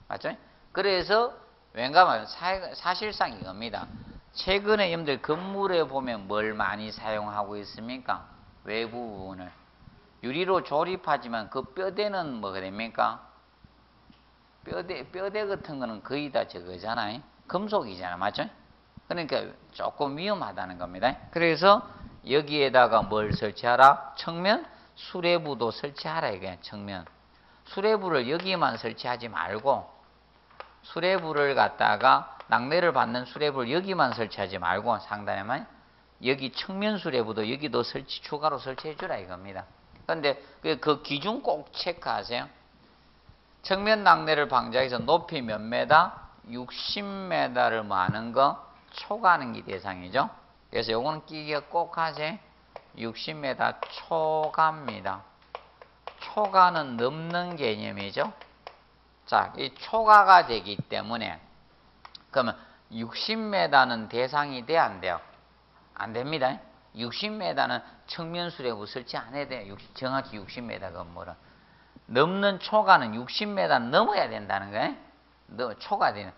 S1: 맞죠? 그래서 왠가면 사실상 이겁니다. 최근에 여러분들 건물에 보면 뭘 많이 사용하고 있습니까? 외부 부분을. 유리로 조립하지만 그 뼈대는 뭐가 됩니까? 뼈대, 뼈대 같은 거는 거의 다 저거잖아요. 금속이잖아. 맞죠? 그러니까 조금 위험하다는 겁니다. 그래서 여기에다가 뭘 설치하라? 측면 수레부도 설치하라 이게 측면. 수레부를 여기만 설치하지 말고 수레부를 갖다가 낙내를 받는 수레부를 여기만 설치하지 말고 상단에만 여기 측면 수레부도 여기도 설치 추가로 설치해 주라 이겁니다. 그런데 그, 그 기준 꼭 체크하세요. 측면 낙내를 방지하기 위해서 높이 몇 메다? 60m를 많은 거 초과하는 게 대상이죠. 그래서 요거는 끼기가 꼭 하세요. 60m 초과입니다. 초과는 넘는 개념이죠. 자, 이 초과가 되기 때문에 그러면 60m는 대상이 돼 안 돼요? 안 됩니다. 60m는 측면 수레부 설치 안 해야 돼요. 60, 정확히 60m 건물은. 넘는 초과는 60m 넘어야 된다는 거예요. 초과되는.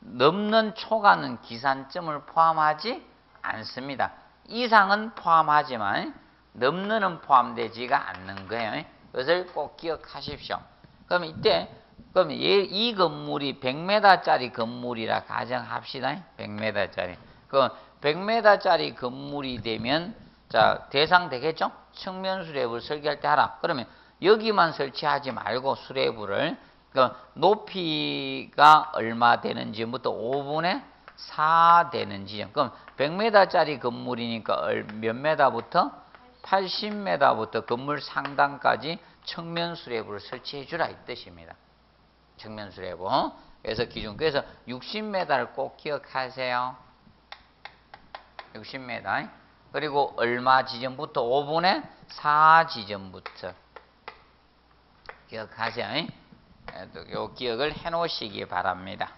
S1: 넘는 초과는 기산점을 포함하지 않습니다. 이상은 포함하지만 넘는은 포함되지가 않는 거예요. 그것을 꼭 기억하십시오. 그럼 이때 그럼 이 건물이 100m짜리 건물이라 가정합시다. 100m짜리. 그 100m짜리 건물이 되면 자 대상 되겠죠? 측면 수레부를 설계할 때 하라. 그러면 여기만 설치하지 말고 수레부를 그 높이가 얼마 되는지부터 5분의 4 되는 지점. 그럼 100m짜리 건물이니까 몇 m부터 80m부터 건물 상단까지 측면 수레부를 설치해 주라 이 뜻입니다. 측면 수레부. 그래서 기준. 그래서 60m를 꼭 기억하세요. 60m. 그리고 얼마 지점부터 5분의 4 지점부터 기억하세요. 요 기억을 해 놓으시기 바랍니다.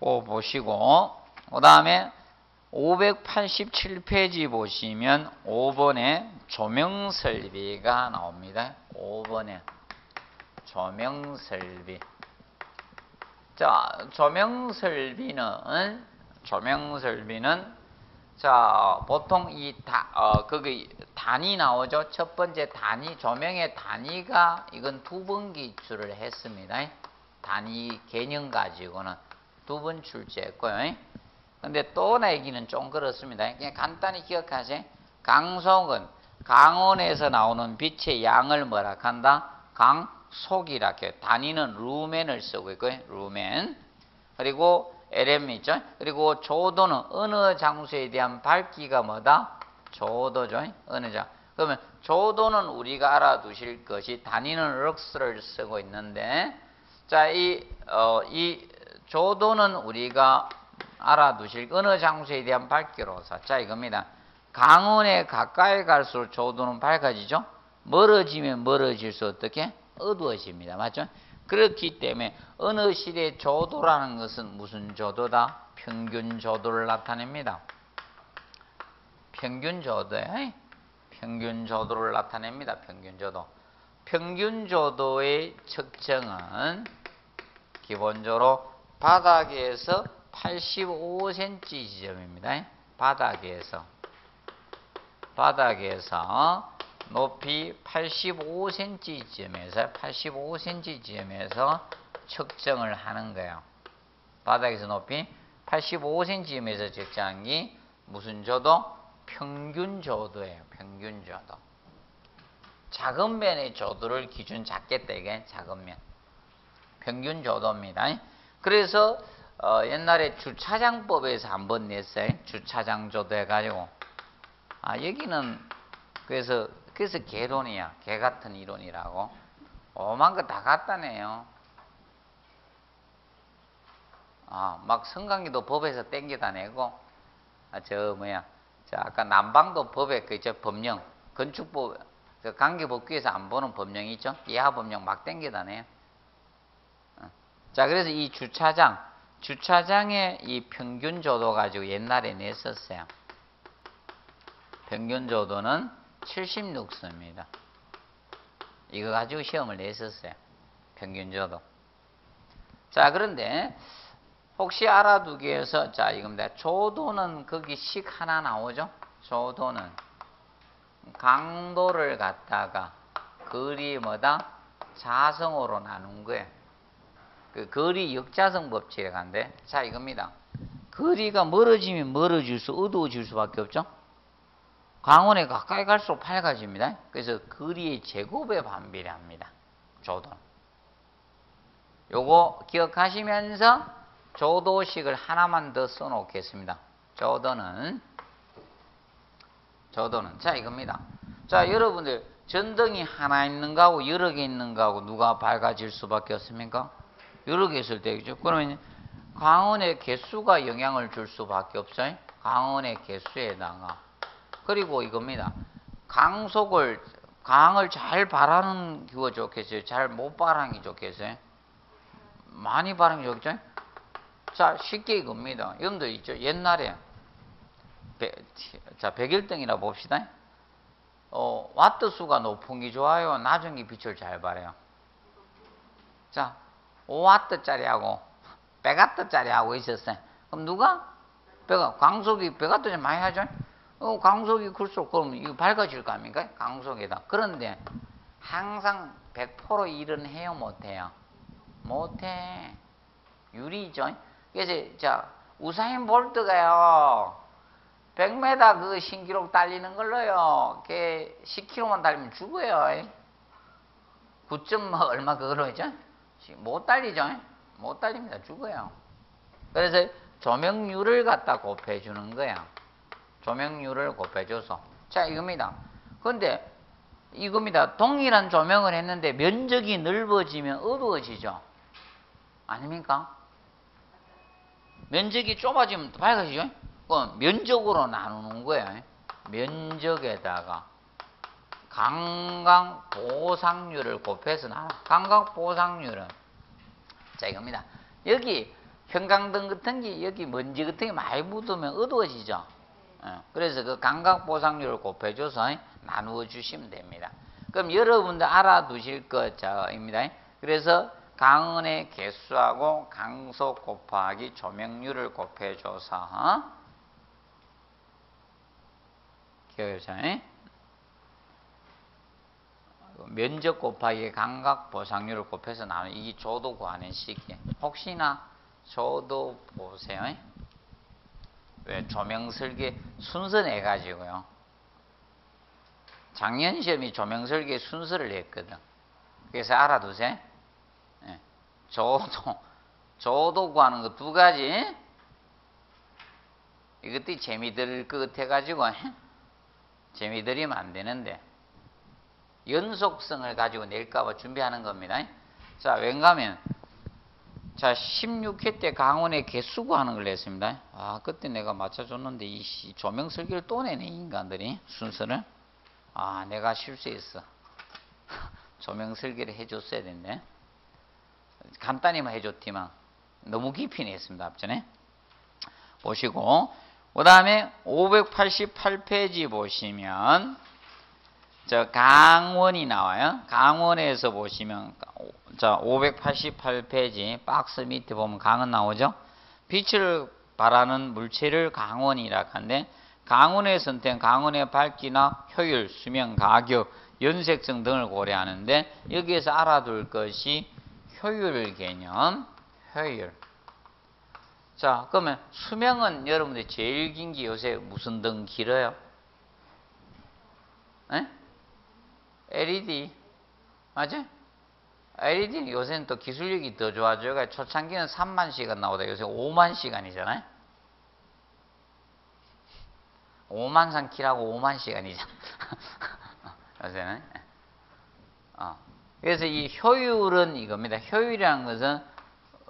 S1: 오 보시고 그 다음에 587페이지 보시면 5번에 조명 설비가 나옵니다. 5번에 조명 설비. 자, 조명 설비는 조명 설비는 자, 보통 이 다, 어, 거기 단위 나오죠. 첫 번째 단위, 조명의 단위가 이건 두 번 기출을 했습니다. 단위 개념 가지고는 두 번 출제했고요. 근데 또 내기는 좀 그렇습니다. 그냥 간단히 기억하세요. 강속은 강원에서 나오는 빛의 양을 뭐라 한다? 강속이라 해요. 단위는 루멘을 쓰고 있고요. 루멘. 그리고 LM 있죠. 그리고 조도는 어느 장소에 대한 밝기가 뭐다? 조도죠. 어느 장. 그러면 조도는 우리가 알아두실 것이 단위는 럭스를 쓰고 있는데 자, 이, 어, 이 조도는 우리가 알아두실 어느 장소에 대한 밝기로서 자, 이겁니다. 강원에 가까이 갈수록 조도는 밝아지죠. 멀어지면 멀어질수 어떻게? 어두워집니다. 맞죠? 그렇기 때문에 어느 시대 조도라는 것은 무슨 조도다? 평균 조도를 나타냅니다. 평균 조도에 평균 조도를 나타냅니다. 평균 조도. 평균 조도의 측정은 기본적으로 바닥에서 85cm 지점입니다. 바닥에서 바닥에서 높이 85cm 지점에서 85cm 지점에서 측정을 하는 거예요. 바닥에서 높이 85cm 지점에서 측정한 게 무슨 조도? 평균 조도예요. 평균 조도. 작은 면의 조도를 기준 잡겠다 이게 작은 면. 평균 조도입니다. 그래서 어, 옛날에 주차장법에서 한번 냈어요. 주차장 조도 해가지고 아 여기는 그래서 그래서 개론이야. 개 같은 이론이라고. 오만 거다 갖다네요. 아, 막 성강기도 법에서 땡겨다 내고, 아, 저, 뭐야, 저, 아까 남방도 법에 그, 저, 법령, 건축법, 그 관계법규에서 안 보는 법령이 있죠? 예하법령 막 땡겨다 내요. 어. 자, 그래서 이 주차장, 주차장의 이 평균 조도 가지고 옛날에 냈었어요. 평균 조도는 76수입니다. 이거 가지고 시험을 냈었어요. 평균 조도. 자, 그런데 혹시 알아두기 위해서 자, 이겁니다. 조도는 거기 식 하나 나오죠? 조도는 강도를 갖다가 거리 뭐다? 자성으로 나눈 거예요. 그 거리 역자성 법칙에 간대. 자, 이겁니다. 거리가 멀어지면 멀어질 수, 어두워질 수밖에 없죠? 강원에 가까이 갈수록 밝아집니다. 그래서 거리의 제곱에 반비례합니다. 조도. 요거 기억하시면서 조도식을 하나만 더 써놓겠습니다. 조도는 조도는 자 이겁니다. 자 여러분들 전등이 하나 있는 거하고 여러 개 있는 거하고 누가 밝아질 수밖에 없습니까? 여러 개 있을 때죠. 그러면 강원의 개수가 영향을 줄 수밖에 없어요. 강원의 개수에다가 그리고 이겁니다. 강속을 강을 잘 바라는 기가 좋겠어요. 잘 못 바라는 게 좋겠어요. 많이 바라는 게 좋겠죠. 자 쉽게 이겁니다. 여러분들 있죠. 옛날에 배, 자 백일등이라 봅시다. 어, 와트 수가 높은 게 좋아요. 낮은 게 빛을 잘 발해요. 자 5와트짜리하고 100와트짜리하고 있었어요. 그럼 누가? 배가 광속이 100와트 많이 하죠. 어, 강속이 클수록 그럼 이거 밝아질 거 아닙니까? 강속에다. 그런데 항상 100% 일은 해요, 못해요? 못해. 유리죠. 그래서 자 우사인 볼트가요. 100m 그 신기록 달리는 걸로요. 걔 10km만 달리면 죽어요. 9점 뭐 얼마 그걸로 했죠? 못 달리죠. 못 달립니다. 죽어요. 그래서 조명률을 갖다 곱해 주는 거야. 조명률을 곱해줘서 자 이겁니다. 근데 이겁니다. 동일한 조명을 했는데 면적이 넓어지면 어두워지죠. 아닙니까? 면적이 좁아지면 밝아지죠. 그럼 면적으로 나누는 거예요. 면적에다가 강강 보상률을 곱해서 나눠. 강강 보상률은 자 이겁니다. 여기 형광등 같은 게 여기 먼지 같은 게 많이 묻으면 어두워지죠. 어, 그래서 그 감각 보상률을 곱해줘서 나누어 주시면 됩니다. 그럼 여러분들 알아두실 것입니다. 그래서 강은의 개수하고 강속 곱하기 조명률을 곱해줘서 어? 기억해보세요. 면적 곱하기 감각 보상률을 곱해서 나누 이 조도 구하는 식이 혹시나 조도 보세요. 왜 조명 설계 순서 내 가지고요. 작년 시험이 조명 설계 순서를 냈거든. 그래서 알아두세요. 네. 저도 저도 구하는 거 두 가지. 이것들이 재미들 것 같아가지고 재미들이면 안 되는데 연속성을 가지고 낼까봐 준비하는 겁니다. 자, 왠가면 자, 16회 때 강원의 개수구 하는 걸 냈습니다. 아, 그때 내가 맞춰줬는데, 이 조명 설계를 또 내네, 인간들이. 순서를. 아, 내가 실수했어. 조명 설계를 해줬어야 됐네. 간단히만 해줬지만, 너무 깊이 냈습니다, 앞전에. 보시고, 그 다음에 588페이지 보시면, 저 강원이 나와요. 강원에서 보시면 자 588페이지 박스 밑에 보면 강은 나오죠. 빛을 발하는 물체를 강원이라 하는데 강원의 선택, 강원의 밝기나 효율, 수명, 가격, 연색성 등을 고려하는데 여기에서 알아둘 것이 효율 개념, 효율. 자 그러면 수명은 여러분들 제일 긴 게 요새 무슨 등 길어요? 에? LED 맞지? LED는 요새는 또 기술력이 더 좋아져가 초창기는 3만 시간 나오다 요새 5만 시간이잖아요. 5만 상키라고 5만 시간이잖아. 요새는. 어. 그래서 이 효율은 이겁니다. 효율이라는 것은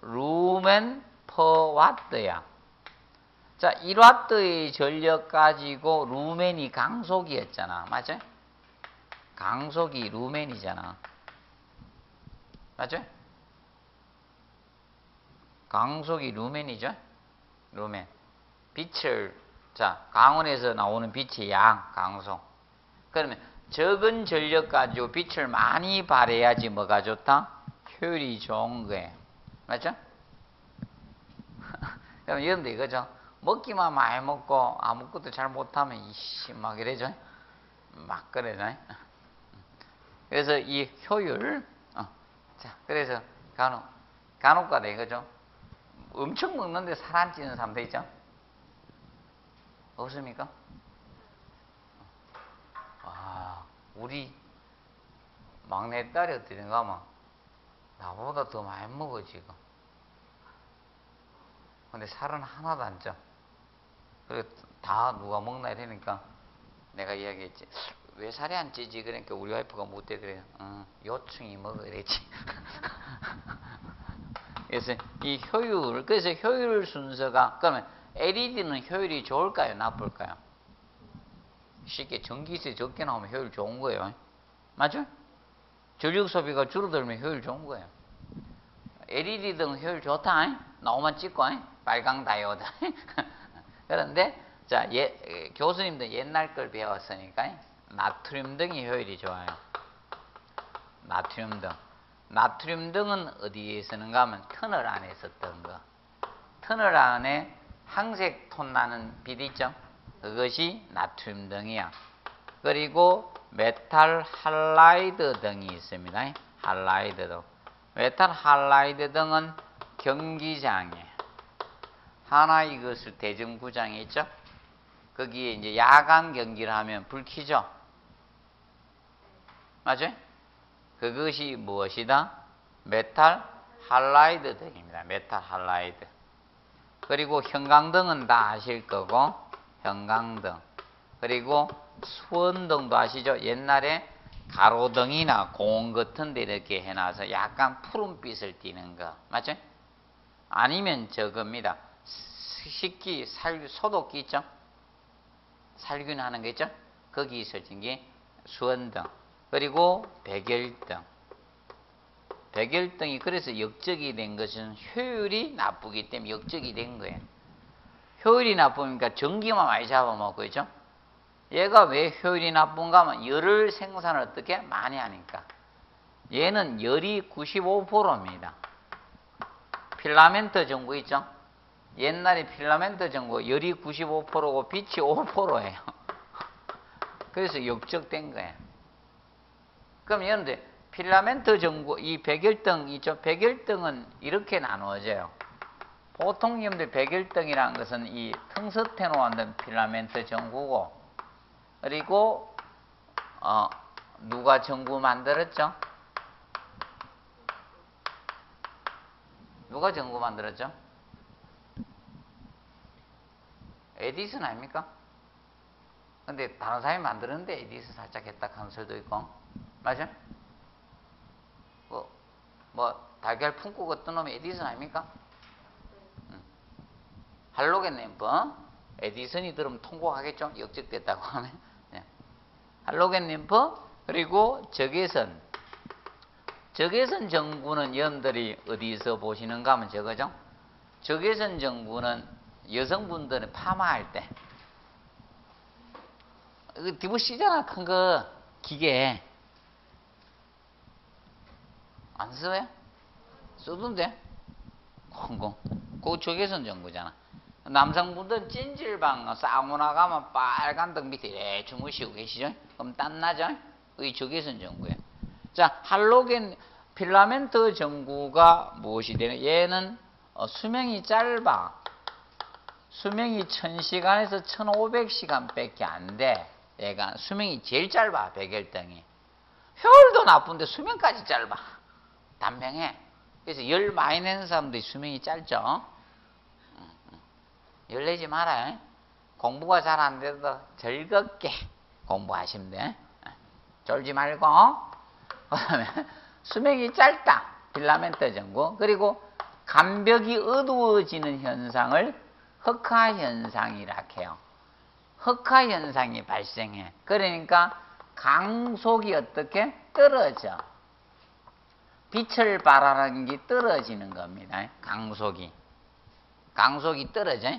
S1: 루멘 퍼 와트야. 자, 1와트의 전력 가지고 루멘이 강속이었잖아. 맞죠? 강속이 루멘이잖아. 맞죠? 강속이 루멘이죠? 루멘. 빛을, 자, 강원에서 나오는 빛의 양, 강속. 그러면 적은 전력 가지고 빛을 많이 발해야지 뭐가 좋다? 효율이 좋은 거예요. 맞죠? 그럼 여러분들 이거죠? 먹기만 많이 먹고 아무것도 잘 못하면 이씨 막 이래죠? 막 그래죠? 그래서 이 효율, 어. 자, 그래서 간혹, 간혹가다 이거죠? 엄청 먹는데 살안 찌는 사람도 있죠? 없습니까? 아, 우리 막내딸이 어떻게된가 하면 나보다 더 많이 먹어 지금. 근데 살은 하나도 안 쪄. 그리고 다 누가 먹나 이러니까 내가 이야기했지. 왜 살이 안 찌지? 그러니까 우리 와이프가 못돼 그래요. 어, 요충이 이랬지. 그래서 이 효율, 그래서 효율 순서가 그러면 LED는 효율이 좋을까요? 나쁠까요? 쉽게 전기세 적게 나오면 효율 좋은 거예요. 맞죠? 전력 소비가 줄어들면 효율 좋은 거예요. LED 등 효율 좋다. 나오만 찍고 빨강 다이오드. 그런데 자 예, 교수님도 옛날 걸 배웠으니까 나트륨 등이 효율이 좋아요. 나트륨 등. 나트륨 등은 어디에 쓰는가 하면 터널 안에 썼던 거. 터널 안에 황색 톤 나는 빛 있죠? 그것이 나트륨 등이야. 그리고 메탈 할라이드 등이 있습니다. 할라이드 등. 메탈 할라이드 등은 경기장에 한화 이글스 대전구장에 있죠? 거기에 이제 야간 경기를 하면 불 켜죠? 맞죠? 그것이 무엇이다? 메탈 할라이드 등입니다. 메탈 할라이드. 그리고 형광등은 다 아실 거고 형광등. 그리고 수은등도 아시죠? 옛날에 가로등이나 공원 같은 데 이렇게 해놔서 약간 푸른빛을 띠는 거. 맞죠? 아니면 저겁니다. 식기, 살, 소독기 있죠? 살균 하는 거 있죠? 거기 설진 게 수원등. 그리고 백열등. 백열등이 그래서 역적이 된 것은 효율이 나쁘기 때문에 역적이 된 거예요. 효율이 나쁘니까 전기만 많이 잡아먹고 있죠? 얘가 왜 효율이 나쁜가 하면 열을 생산을 어떻게 많이 하니까. 얘는 열이 95%입니다. 필라멘트 전구 있죠? 옛날에 필라멘트 전구 열이 95%고 빛이 5%예요. 그래서 역적된 거예요. 그럼 여러분들 필라멘트 전구 이 백열등 있죠? 백열등은 이렇게 나누어져요. 보통 여러분들 백열등이라는 것은 이 텅스텐으로 만든 필라멘트 전구고 그리고 어, 누가 전구 만들었죠? 누가 전구 만들었죠? 에디슨 아닙니까? 근데 다른 사람이 만드는데 에디슨 살짝 했다 하는 설도 있고 맞아? 뭐, 뭐 달걀 품고 걷던 놈이 에디슨 아닙니까? 응. 할로겐 램프 에디슨이 들으면 통곡하겠죠? 역적됐다고 하면 네. 할로겐 램프 그리고 적외선 적외선 전구는 여러분들이 어디서 보시는가 하면 저거죠? 적외선 전구는 여성분들은 파마할 때. 그 디부시잖아 큰 거. 기계. 안 써요? 쓰던데 큰거. 그거 적외선 전구잖아. 남성분들은 찜질방 사우나 가면 빨간 등 밑에 이래 주무시고 계시죠? 그럼 땀나죠? 이 적외선 전구예요. 자 할로겐 필라멘트 전구가 무엇이 되냐? 얘는 어, 수명이 짧아 수명이 1000시간에서 1500시간 밖에 안 돼. 얘가 수명이 제일 짧아, 백열등이. 효율도 나쁜데 수명까지 짧아. 단명해. 그래서 열 많이 내는 사람들이 수명이 짧죠. 열 내지 말아요. 공부가 잘 안 돼도 즐겁게 공부하시면 돼. 쫄지 말고. 그 다음에 수명이 짧다. 필라멘트 전구. 그리고 감벽이 어두워지는 현상을 흑화 현상이라 해요. 흑화 현상이 발생해. 그러니까 강속이 어떻게 떨어져. 빛을 발하는 게 떨어지는 겁니다. 강속이. 강속이 떨어져.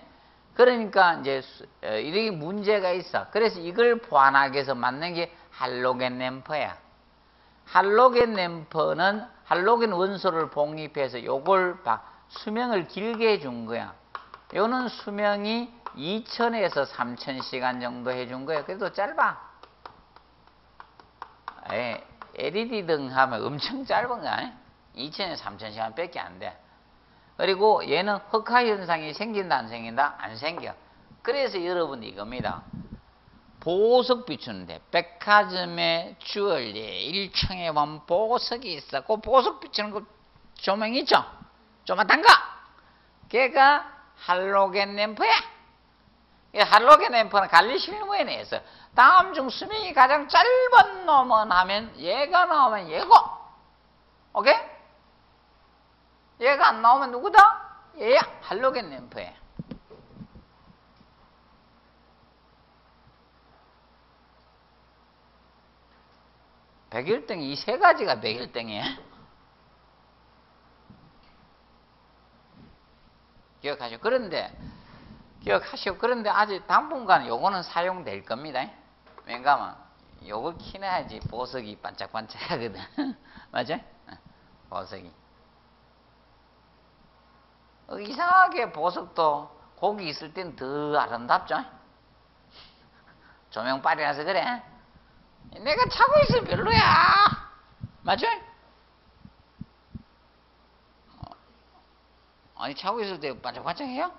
S1: 그러니까 이제 이렇게 문제가 있어. 그래서 이걸 보완하기 위해서 만든 게 할로겐 램프야. 할로겐 램프는 할로겐 원소를 봉입해서 요걸 수명을 길게 해준 거야. 요는 수명이 2000에서 3000시간 정도 해준 거야. 그래도 짧아. 에, LED 등 하면 엄청 짧은 거야. 2000에서 3000시간 밖에 안 돼. 그리고 얘는 흑화 현상이 생긴다 안 생긴다? 안 생겨. 그래서 여러분 이겁니다. 보석 비추는데 백화점에 주얼리 1층에 보면 보석이 있어. 그 보석 비추는 그 조명 있죠? 거. 걔가 할로겐 램프야. 이 할로겐 램프는 관리 실무에 내서 다음 중 수명이 가장 짧은 놈은 하면 얘가 나오면 얘고. 오케이? 얘가 안 나오면 누구다? 얘야. 할로겐 램프야. 백일등이 이세 가지가 백일등이에 기억하시고 그런데 기억하시고 그런데 아직 당분간 요거는 사용될 겁니다. 왜냐하면 요걸 키내야지 보석이 반짝반짝하거든. 맞아? 보석이. 어, 이상하게 보석도 고기 있을 땐 더 아름답죠? 조명빨이라서 그래. 내가 차고 있으면 별로야. 맞죠? 아니 차고 있을 때 반짝반짝해요?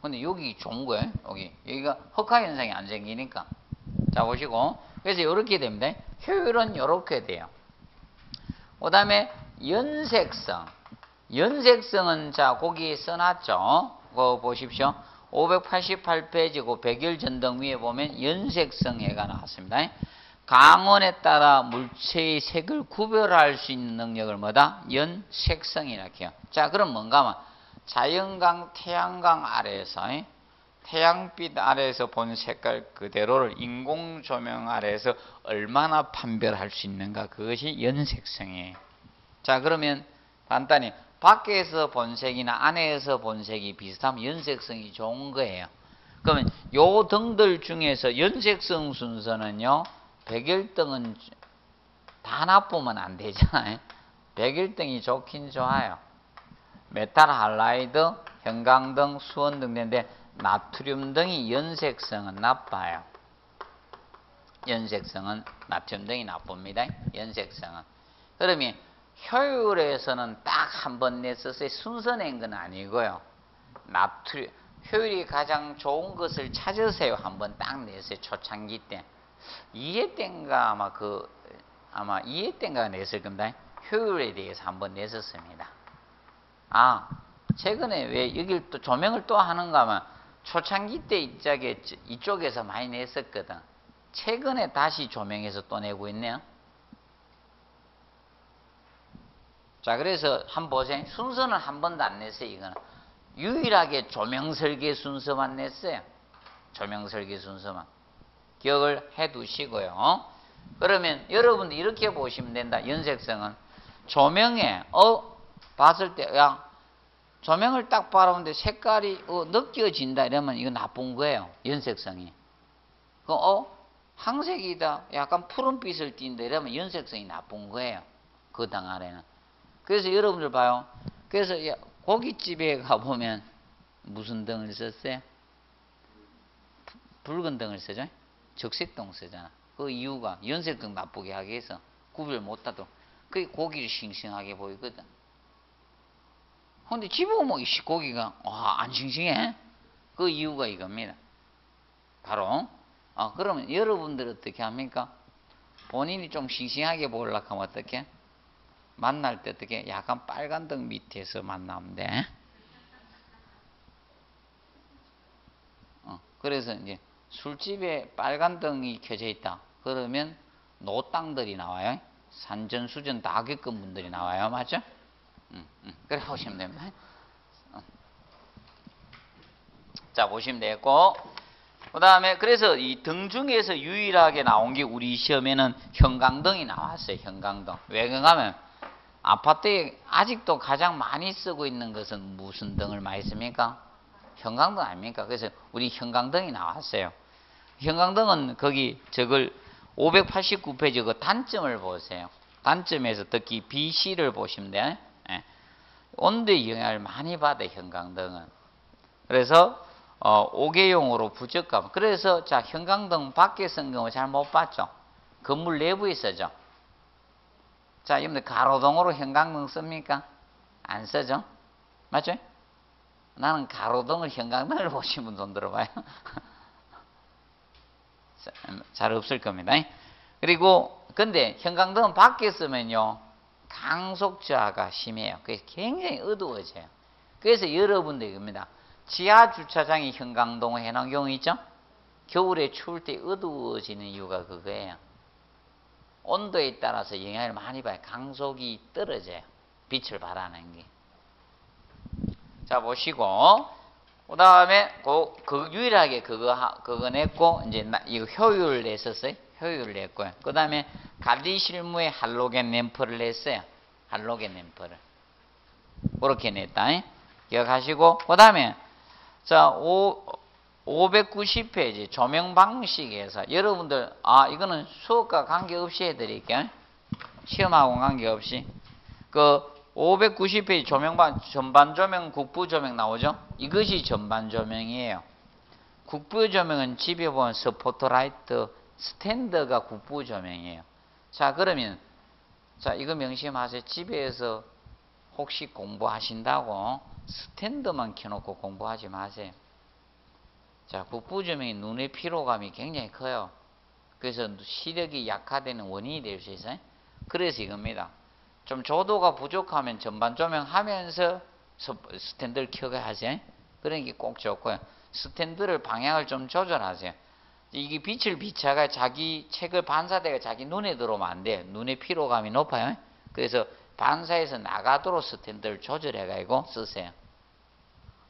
S1: 근데 여기 좋은 거예요. 여기 여기가 흑화 현상이 안 생기니까. 자 보시고 그래서 이렇게 됩니다. 효율은 이렇게 돼요. 그다음에 연색성. 연색성은 자 거기 써놨죠. 그거 보십시오. 588페이지 고 백열 전등 위에 보면 연색성 해가 나왔습니다. 강원에 따라 물체의 색을 구별할 수 있는 능력을 뭐다? 연색성이라 해요. 자, 그럼 뭔가 하면 자연광, 태양광 아래에서 태양빛 아래에서 본 색깔 그대로를 인공 조명 아래에서 얼마나 판별할 수 있는가 그것이 연색성이에요. 자, 그러면 간단히 밖에서 본 색이나 안에서 본 색이 비슷하면 연색성이 좋은 거예요. 그러면 요 등들 중에서 연색성 순서는요. 백열등은 다 나쁘면 안 되잖아요. 백열등이 좋긴 좋아요. 메탈 할라이드, 형광등, 수은등 되는데 나트륨 등이 연색성은 나빠요. 연색성은 나트륨 등이 나쁩니다. 연색성은. 그러면 효율에서는 딱 한 번 냈었어요. 순서 낸 건 아니고요. 나트륨, 효율이 가장 좋은 것을 찾으세요. 한번딱 냈어요. 초창기 때. 2회 때인가 아마 그, 아마 2회 때인가 냈을 겁니다. 효율에 대해서 한번 냈었습니다. 아, 최근에 왜 여길 또 조명을 또 하는가 하면 초창기 때 이쪽에, 이쪽에서 많이 냈었거든. 최근에 다시 조명해서 또 내고 있네요. 자, 그래서 한번 보세요. 순서는 한 번도 안 냈어요, 이거는. 유일하게 조명 설계 순서만 냈어요. 조명 설계 순서만. 기억을 해 두시고요. 그러면 여러분들 이렇게 보시면 된다. 연색성은. 조명에, 어, 봤을 때, 야, 조명을 딱 바라보는데 색깔이, 어, 느껴진다. 이러면 이거 나쁜 거예요. 연색성이. 그, 어, 항색이다. 약간 푸른빛을 띈다. 이러면 연색성이 나쁜 거예요. 그 당 아래는. 그래서 여러분들 봐요. 그래서 고깃집에 가보면 무슨 등을 썼어요? 붉은 등을 쓰죠? 적색등 쓰잖아. 그 이유가 연색등 나쁘게 하기 위해서 구별 못하도록. 그게 고기를 싱싱하게 보이거든. 근데 집에 오면 이 고기가 와, 안 싱싱해? 그 이유가 이겁니다. 바로 아, 그러면 여러분들 어떻게 합니까? 본인이 좀 싱싱하게 보려고 하면 어떻게? 만날 때 어떻게? 약간 빨간 등 밑에서 만나면 돼. 어, 그래서 이제 술집에 빨간 등이 켜져 있다. 그러면 노땅들이 나와요. 산전 수전 다 겪은 분들이 나와요. 맞죠? 음, 음. 그래 보시면 됩니다. 어. 자 보시면 되고 그 다음에 그래서 이 등 중에서 유일하게 나온 게 우리 시험에는 형광등이 나왔어요. 형광등. 왜 그러냐면 아파트에 아직도 가장 많이 쓰고 있는 것은 무슨 등을 많이 씁니까? 형광등 아닙니까? 그래서 우리 형광등이 나왔어요. 형광등은 거기 저걸 589페이지 그 단점을 보세요. 단점에서 특히 BC를 보시면 돼요. 예. 온도의 영향을 많이 받아 형광등은. 그래서 어, 5개용으로 부적감. 그래서 자 형광등 밖에 쓴 경우 잘 못 봤죠. 건물 내부에 쓰죠. 자, 여러분들 가로등으로 형광등 씁니까? 안 쓰죠? 맞죠? 나는 가로등을 형광등을 보시면 돈 들어봐요. 잘 없을 겁니다. 그리고 근데 형광등은 밖에 쓰면요 강속 저하가 심해요. 그래서 굉장히 어두워져요. 그래서 여러분들 이겁니다. 지하 주차장에 형광등을 해놓은 경우 있죠? 겨울에 추울 때 어두워지는 이유가 그거예요. 온도에 따라서 영향을 많이 봐요. 강속이 떨어져요. 빛을 발하는 게. 자 보시고 그 다음에 그, 그 유일하게 그거 그거 냈고 이제 나, 이거 효율 냈었어요. 효율을 냈고요. 그 다음에 관리 실무에 할로겐 램프를 냈어요. 할로겐 램프를 그렇게 냈다. 기억하시고 그 다음에 자 5, 590페이지 조명 방식에서 여러분들 아 이거는 수업과 관계없이 해드릴게요. 시험하고 관계없이 그 590페이지 조명반 전반 조명 국부 조명 나오죠? 이것이 전반 조명이에요. 국부 조명은 집에 보면 스포트라이트 스탠드가 국부 조명이에요. 자 그러면 자 이거 명심하세요. 집에서 혹시 공부하신다고 스탠드만 켜놓고 공부하지 마세요. 자 국부 조명이 눈의 피로감이 굉장히 커요. 그래서 시력이 약화되는 원인이 될 수 있어요. 그래서 이겁니다. 좀 조도가 부족하면 전반 조명하면서 스탠드를 켜게 하세요. 그런 게 꼭 좋고요. 스탠드를 방향을 좀 조절하세요. 이게 빛을 비차가 자기 책을 반사대가 자기 눈에 들어오면 안 돼요. 눈의 피로감이 높아요. 그래서 반사에서 나가도록 스탠드를 조절해가지고 쓰세요.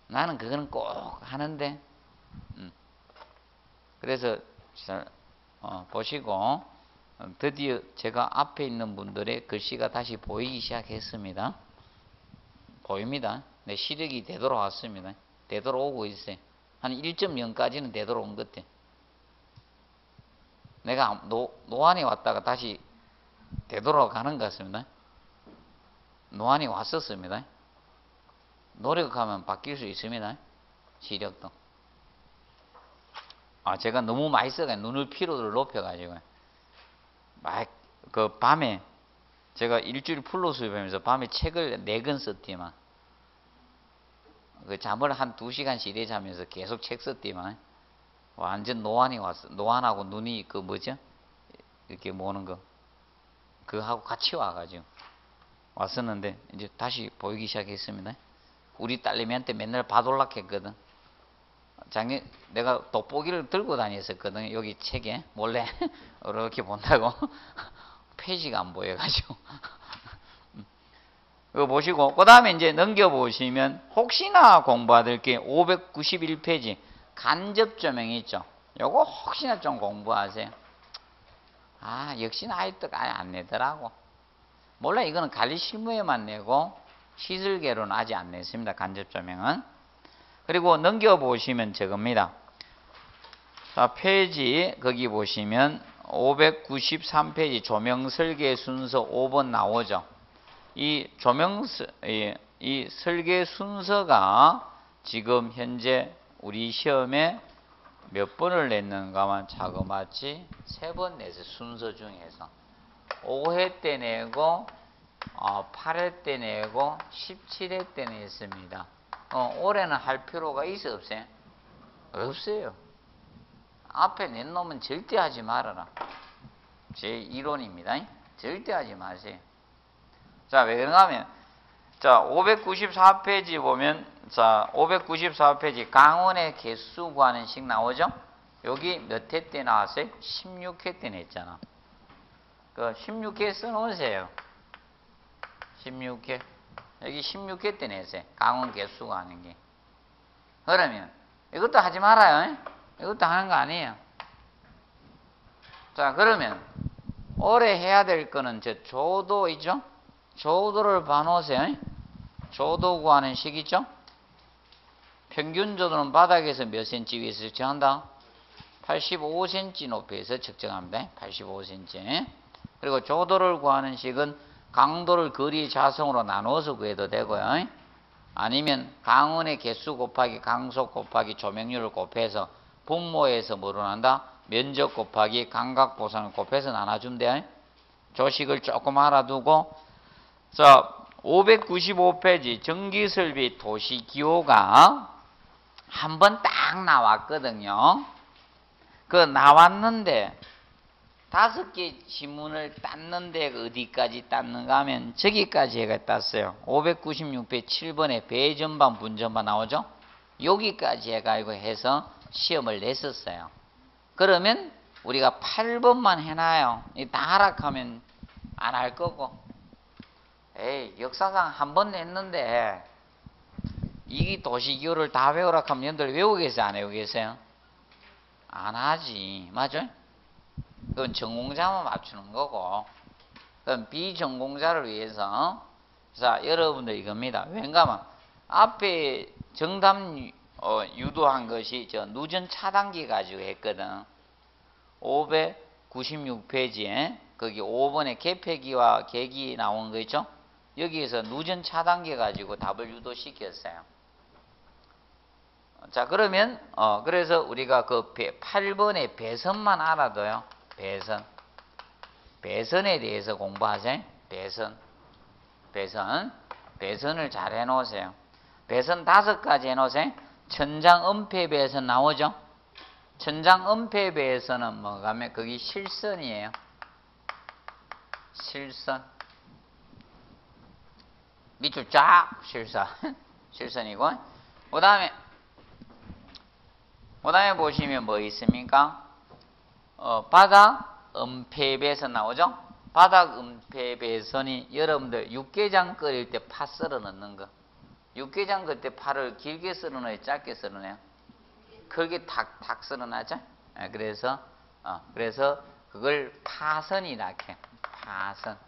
S1: 나는 그거는 꼭 하는데, 음. 그래서 잘 어, 보시고 드디어 제가 앞에 있는 분들의 글씨가 다시 보이기 시작했습니다. 보입니다. 내 시력이 되돌아왔습니다. 되돌아오고 있어요. 한 1.0까지는 되돌아온 것 같아. 내가 노, 노안에 왔다가 다시 되돌아가는 것 같습니다. 노안이 왔었습니다. 노력하면 바뀔 수 있습니다. 시력도. 아, 제가 너무 많이 써가 눈을 피로를 높여가지고. 막, 그 밤에, 제가 일주일 풀로 수업하면서 밤에 책을 네 권 썼디만. 그 잠을 한 두 시간씩 이래 자면서 계속 책 썼디만. 완전 노안이 왔어. 노안하고 눈이 그 뭐죠? 이렇게 모는 거. 그하고 같이 와가지고. 왔었는데, 이제 다시 보이기 시작했습니다. 우리 딸내미한테 맨날 봐돌락 했거든. 작년 내가 돋보기를 들고 다녔었거든. 여기 책에 몰래 이렇게 본다고 페이지가 안 보여가지고. 이거 보시고 그 다음에 이제 넘겨 보시면 혹시나 공부받을 게 591페이지 간접 조명이 있죠. 요거 혹시나 좀 공부하세요. 아 역시나 아이들 아예 안 내더라고. 몰라 이거는 관리 실무에만 내고 시설계로는 아직 안 냈습니다. 간접 조명은. 그리고 넘겨보시면 저겁니다. 자, 페이지, 거기 보시면 593페이지 조명 설계 순서 5번 나오죠. 이 조명, 이, 이 설계 순서가 지금 현재 우리 시험에 몇 번을 냈는가만 자그마치 세 번 내서 순서 중에서 5회 때 내고 어, 8회 때 내고 17회 때 냈습니다. 어, 올해는 할 필요가 있어 없어요? 없어요. 앞에 낸 놈은 절대 하지 말아라. 제 이론입니다. 절대 하지 마세요. 자, 왜 그런가 하면, 자, 594페이지 보면, 자, 594페이지 강원의 개수 구하는 식 나오죠? 여기 몇 회 때 나왔어요? 16회 때 냈잖아. 그 16회 써놓으세요. 16회. 여기 16회 때 내세요. 강원 개수 구하는 게. 그러면, 이것도 하지 말아요. 이것도 하는 거 아니에요. 자, 그러면, 올해 해야 될 거는 저 조도이죠? 조도를 봐놓으세요. 조도 구하는 식이죠? 평균 조도는 바닥에서 몇 cm 위에서 측정한다? 85cm 높이에서 측정합니다. 85cm. 그리고 조도를 구하는 식은 강도를 거리 자성으로 나눠서 구해도 되고요. 아니면 강원의 개수 곱하기 강속 곱하기 조명률을 곱해서 분모에서 뭐로 난다? 면적 곱하기 감각 보상을 곱해서 나눠주면 돼요. 조식을 조금 알아두고 자 595페이지 전기설비 도시기호가 한 번 딱 나왔거든요. 그 나왔는데 다섯 개 지문을 땄는 데 어디까지 땄는가 하면 저기까지 해가 땄어요. 596페이지 7번에 배전반 분전반 나오죠? 여기까지 해가지고 해서 시험을 냈었어요. 그러면 우리가 8번만 해놔요. 다 하락하면 안 할 거고. 에이, 역사상 한 번 냈는데, 이 도시기호를 다 외우라 하면 여러분들 외우고 계세요? 안 외우고 계세요? 안 하지. 맞아요? 그건 전공자만 맞추는 거고, 그건 비전공자를 위해서, 자, 여러분들 이겁니다. 왠가면, 앞에 정답 어, 유도한 것이 저 누전 차단기 가지고 했거든. 596페이지에 거기 5번에 개폐기와 계기 나온 거 있죠? 여기에서 누전 차단기 가지고 답을 유도시켰어요. 자, 그러면 어 그래서 우리가 그 8번의 배선만 알아둬요. 배선. 배선에 대해서 공부하세요. 배선. 배선. 배선을 잘 해놓으세요. 배선 다섯 가지 해놓으세요. 천장 음폐 배선 나오죠? 천장 음폐 배선은 뭐가 하면 거기 실선이에요. 실선. 밑줄 쫙 실선. 실선이고. 그 다음에, 그 다음에 보시면 뭐 있습니까? 어, 바닥 음폐 배선 나오죠? 바닥 음폐 배선이 여러분들 육개장 끓일 때 파 썰어 넣는 거. 육개장 그때 파를 길게 썰어놔요, 짧게 썰어놔요? 크게 탁, 탁 썰어놔죠? 예, 그래서, 어, 그래서 그걸 파선이라 해. 파선.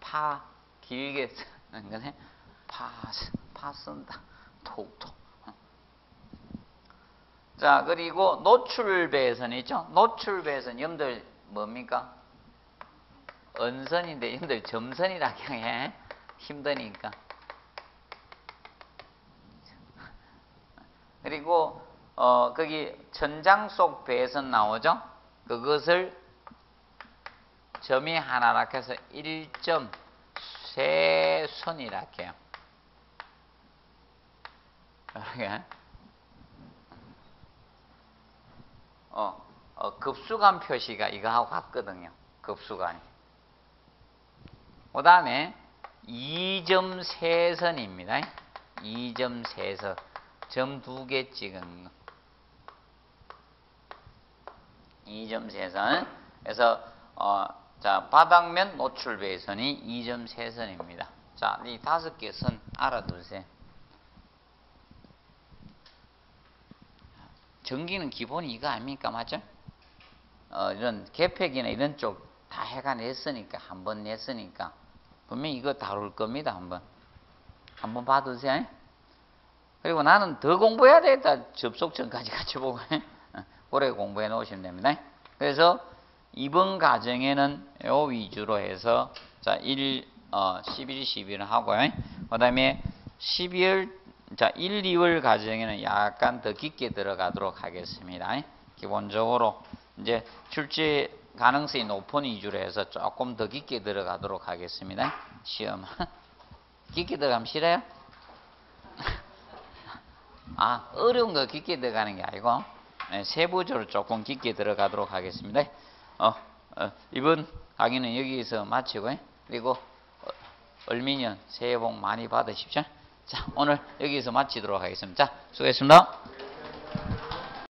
S1: 파, 길게 쓰는 거네. 파선, 파 쓴다. 톡톡. 어. 자, 그리고 노출배선 있죠? 노출배선, 여러분들 뭡니까? 언선인데, 여러분들 점선이라 해. 힘드니까. 그리고 어 거기 천장 속 배선 나오죠? 그것을 점이 하나라 해서 1점 세선이라 해요. 이렇게 어, 어, 급수간 표시가 이거하고 같거든요. 급수간이. 그 다음에 2점 세선입니다. 2점 세선. 점 두 개 찍은 거. 2점 세선. 그래서 어, 자 바닥면 노출 배선이 2점 세선입니다. 자, 이 다섯 개 선 알아두세요. 전기는 기본이 이거 아닙니까? 맞죠? 어, 이런 개폐기나 이런 쪽 다 해가 냈으니까, 한 번 냈으니까. 분명히 이거 다룰 겁니다, 한 번. 한번 봐두세요. 그리고 나는 더 공부해야 되겠다. 접속전까지 같이 보고. 오래 공부해 놓으시면 됩니다. 그래서 이번 과정에는 요 위주로 해서 자, 1, 어, 11, 12를 하고요. 그 다음에 12월, 자, 1, 2월 과정에는 약간 더 깊게 들어가도록 하겠습니다. 기본적으로 이제 출제 가능성이 높은 위주로 해서 조금 더 깊게 들어가도록 하겠습니다. 시험. 깊게 들어가면 싫어요? 아, 어려운 거 깊게 들어가는 게 아니고, 네, 세부적으로 조금 깊게 들어가도록 하겠습니다. 어, 어, 이번 강의는 여기서 마치고 그리고 어, 얼미년 새해 복 많이 받으십시오. 자 오늘 여기서 마치도록 하겠습니다. 자 수고했습니다.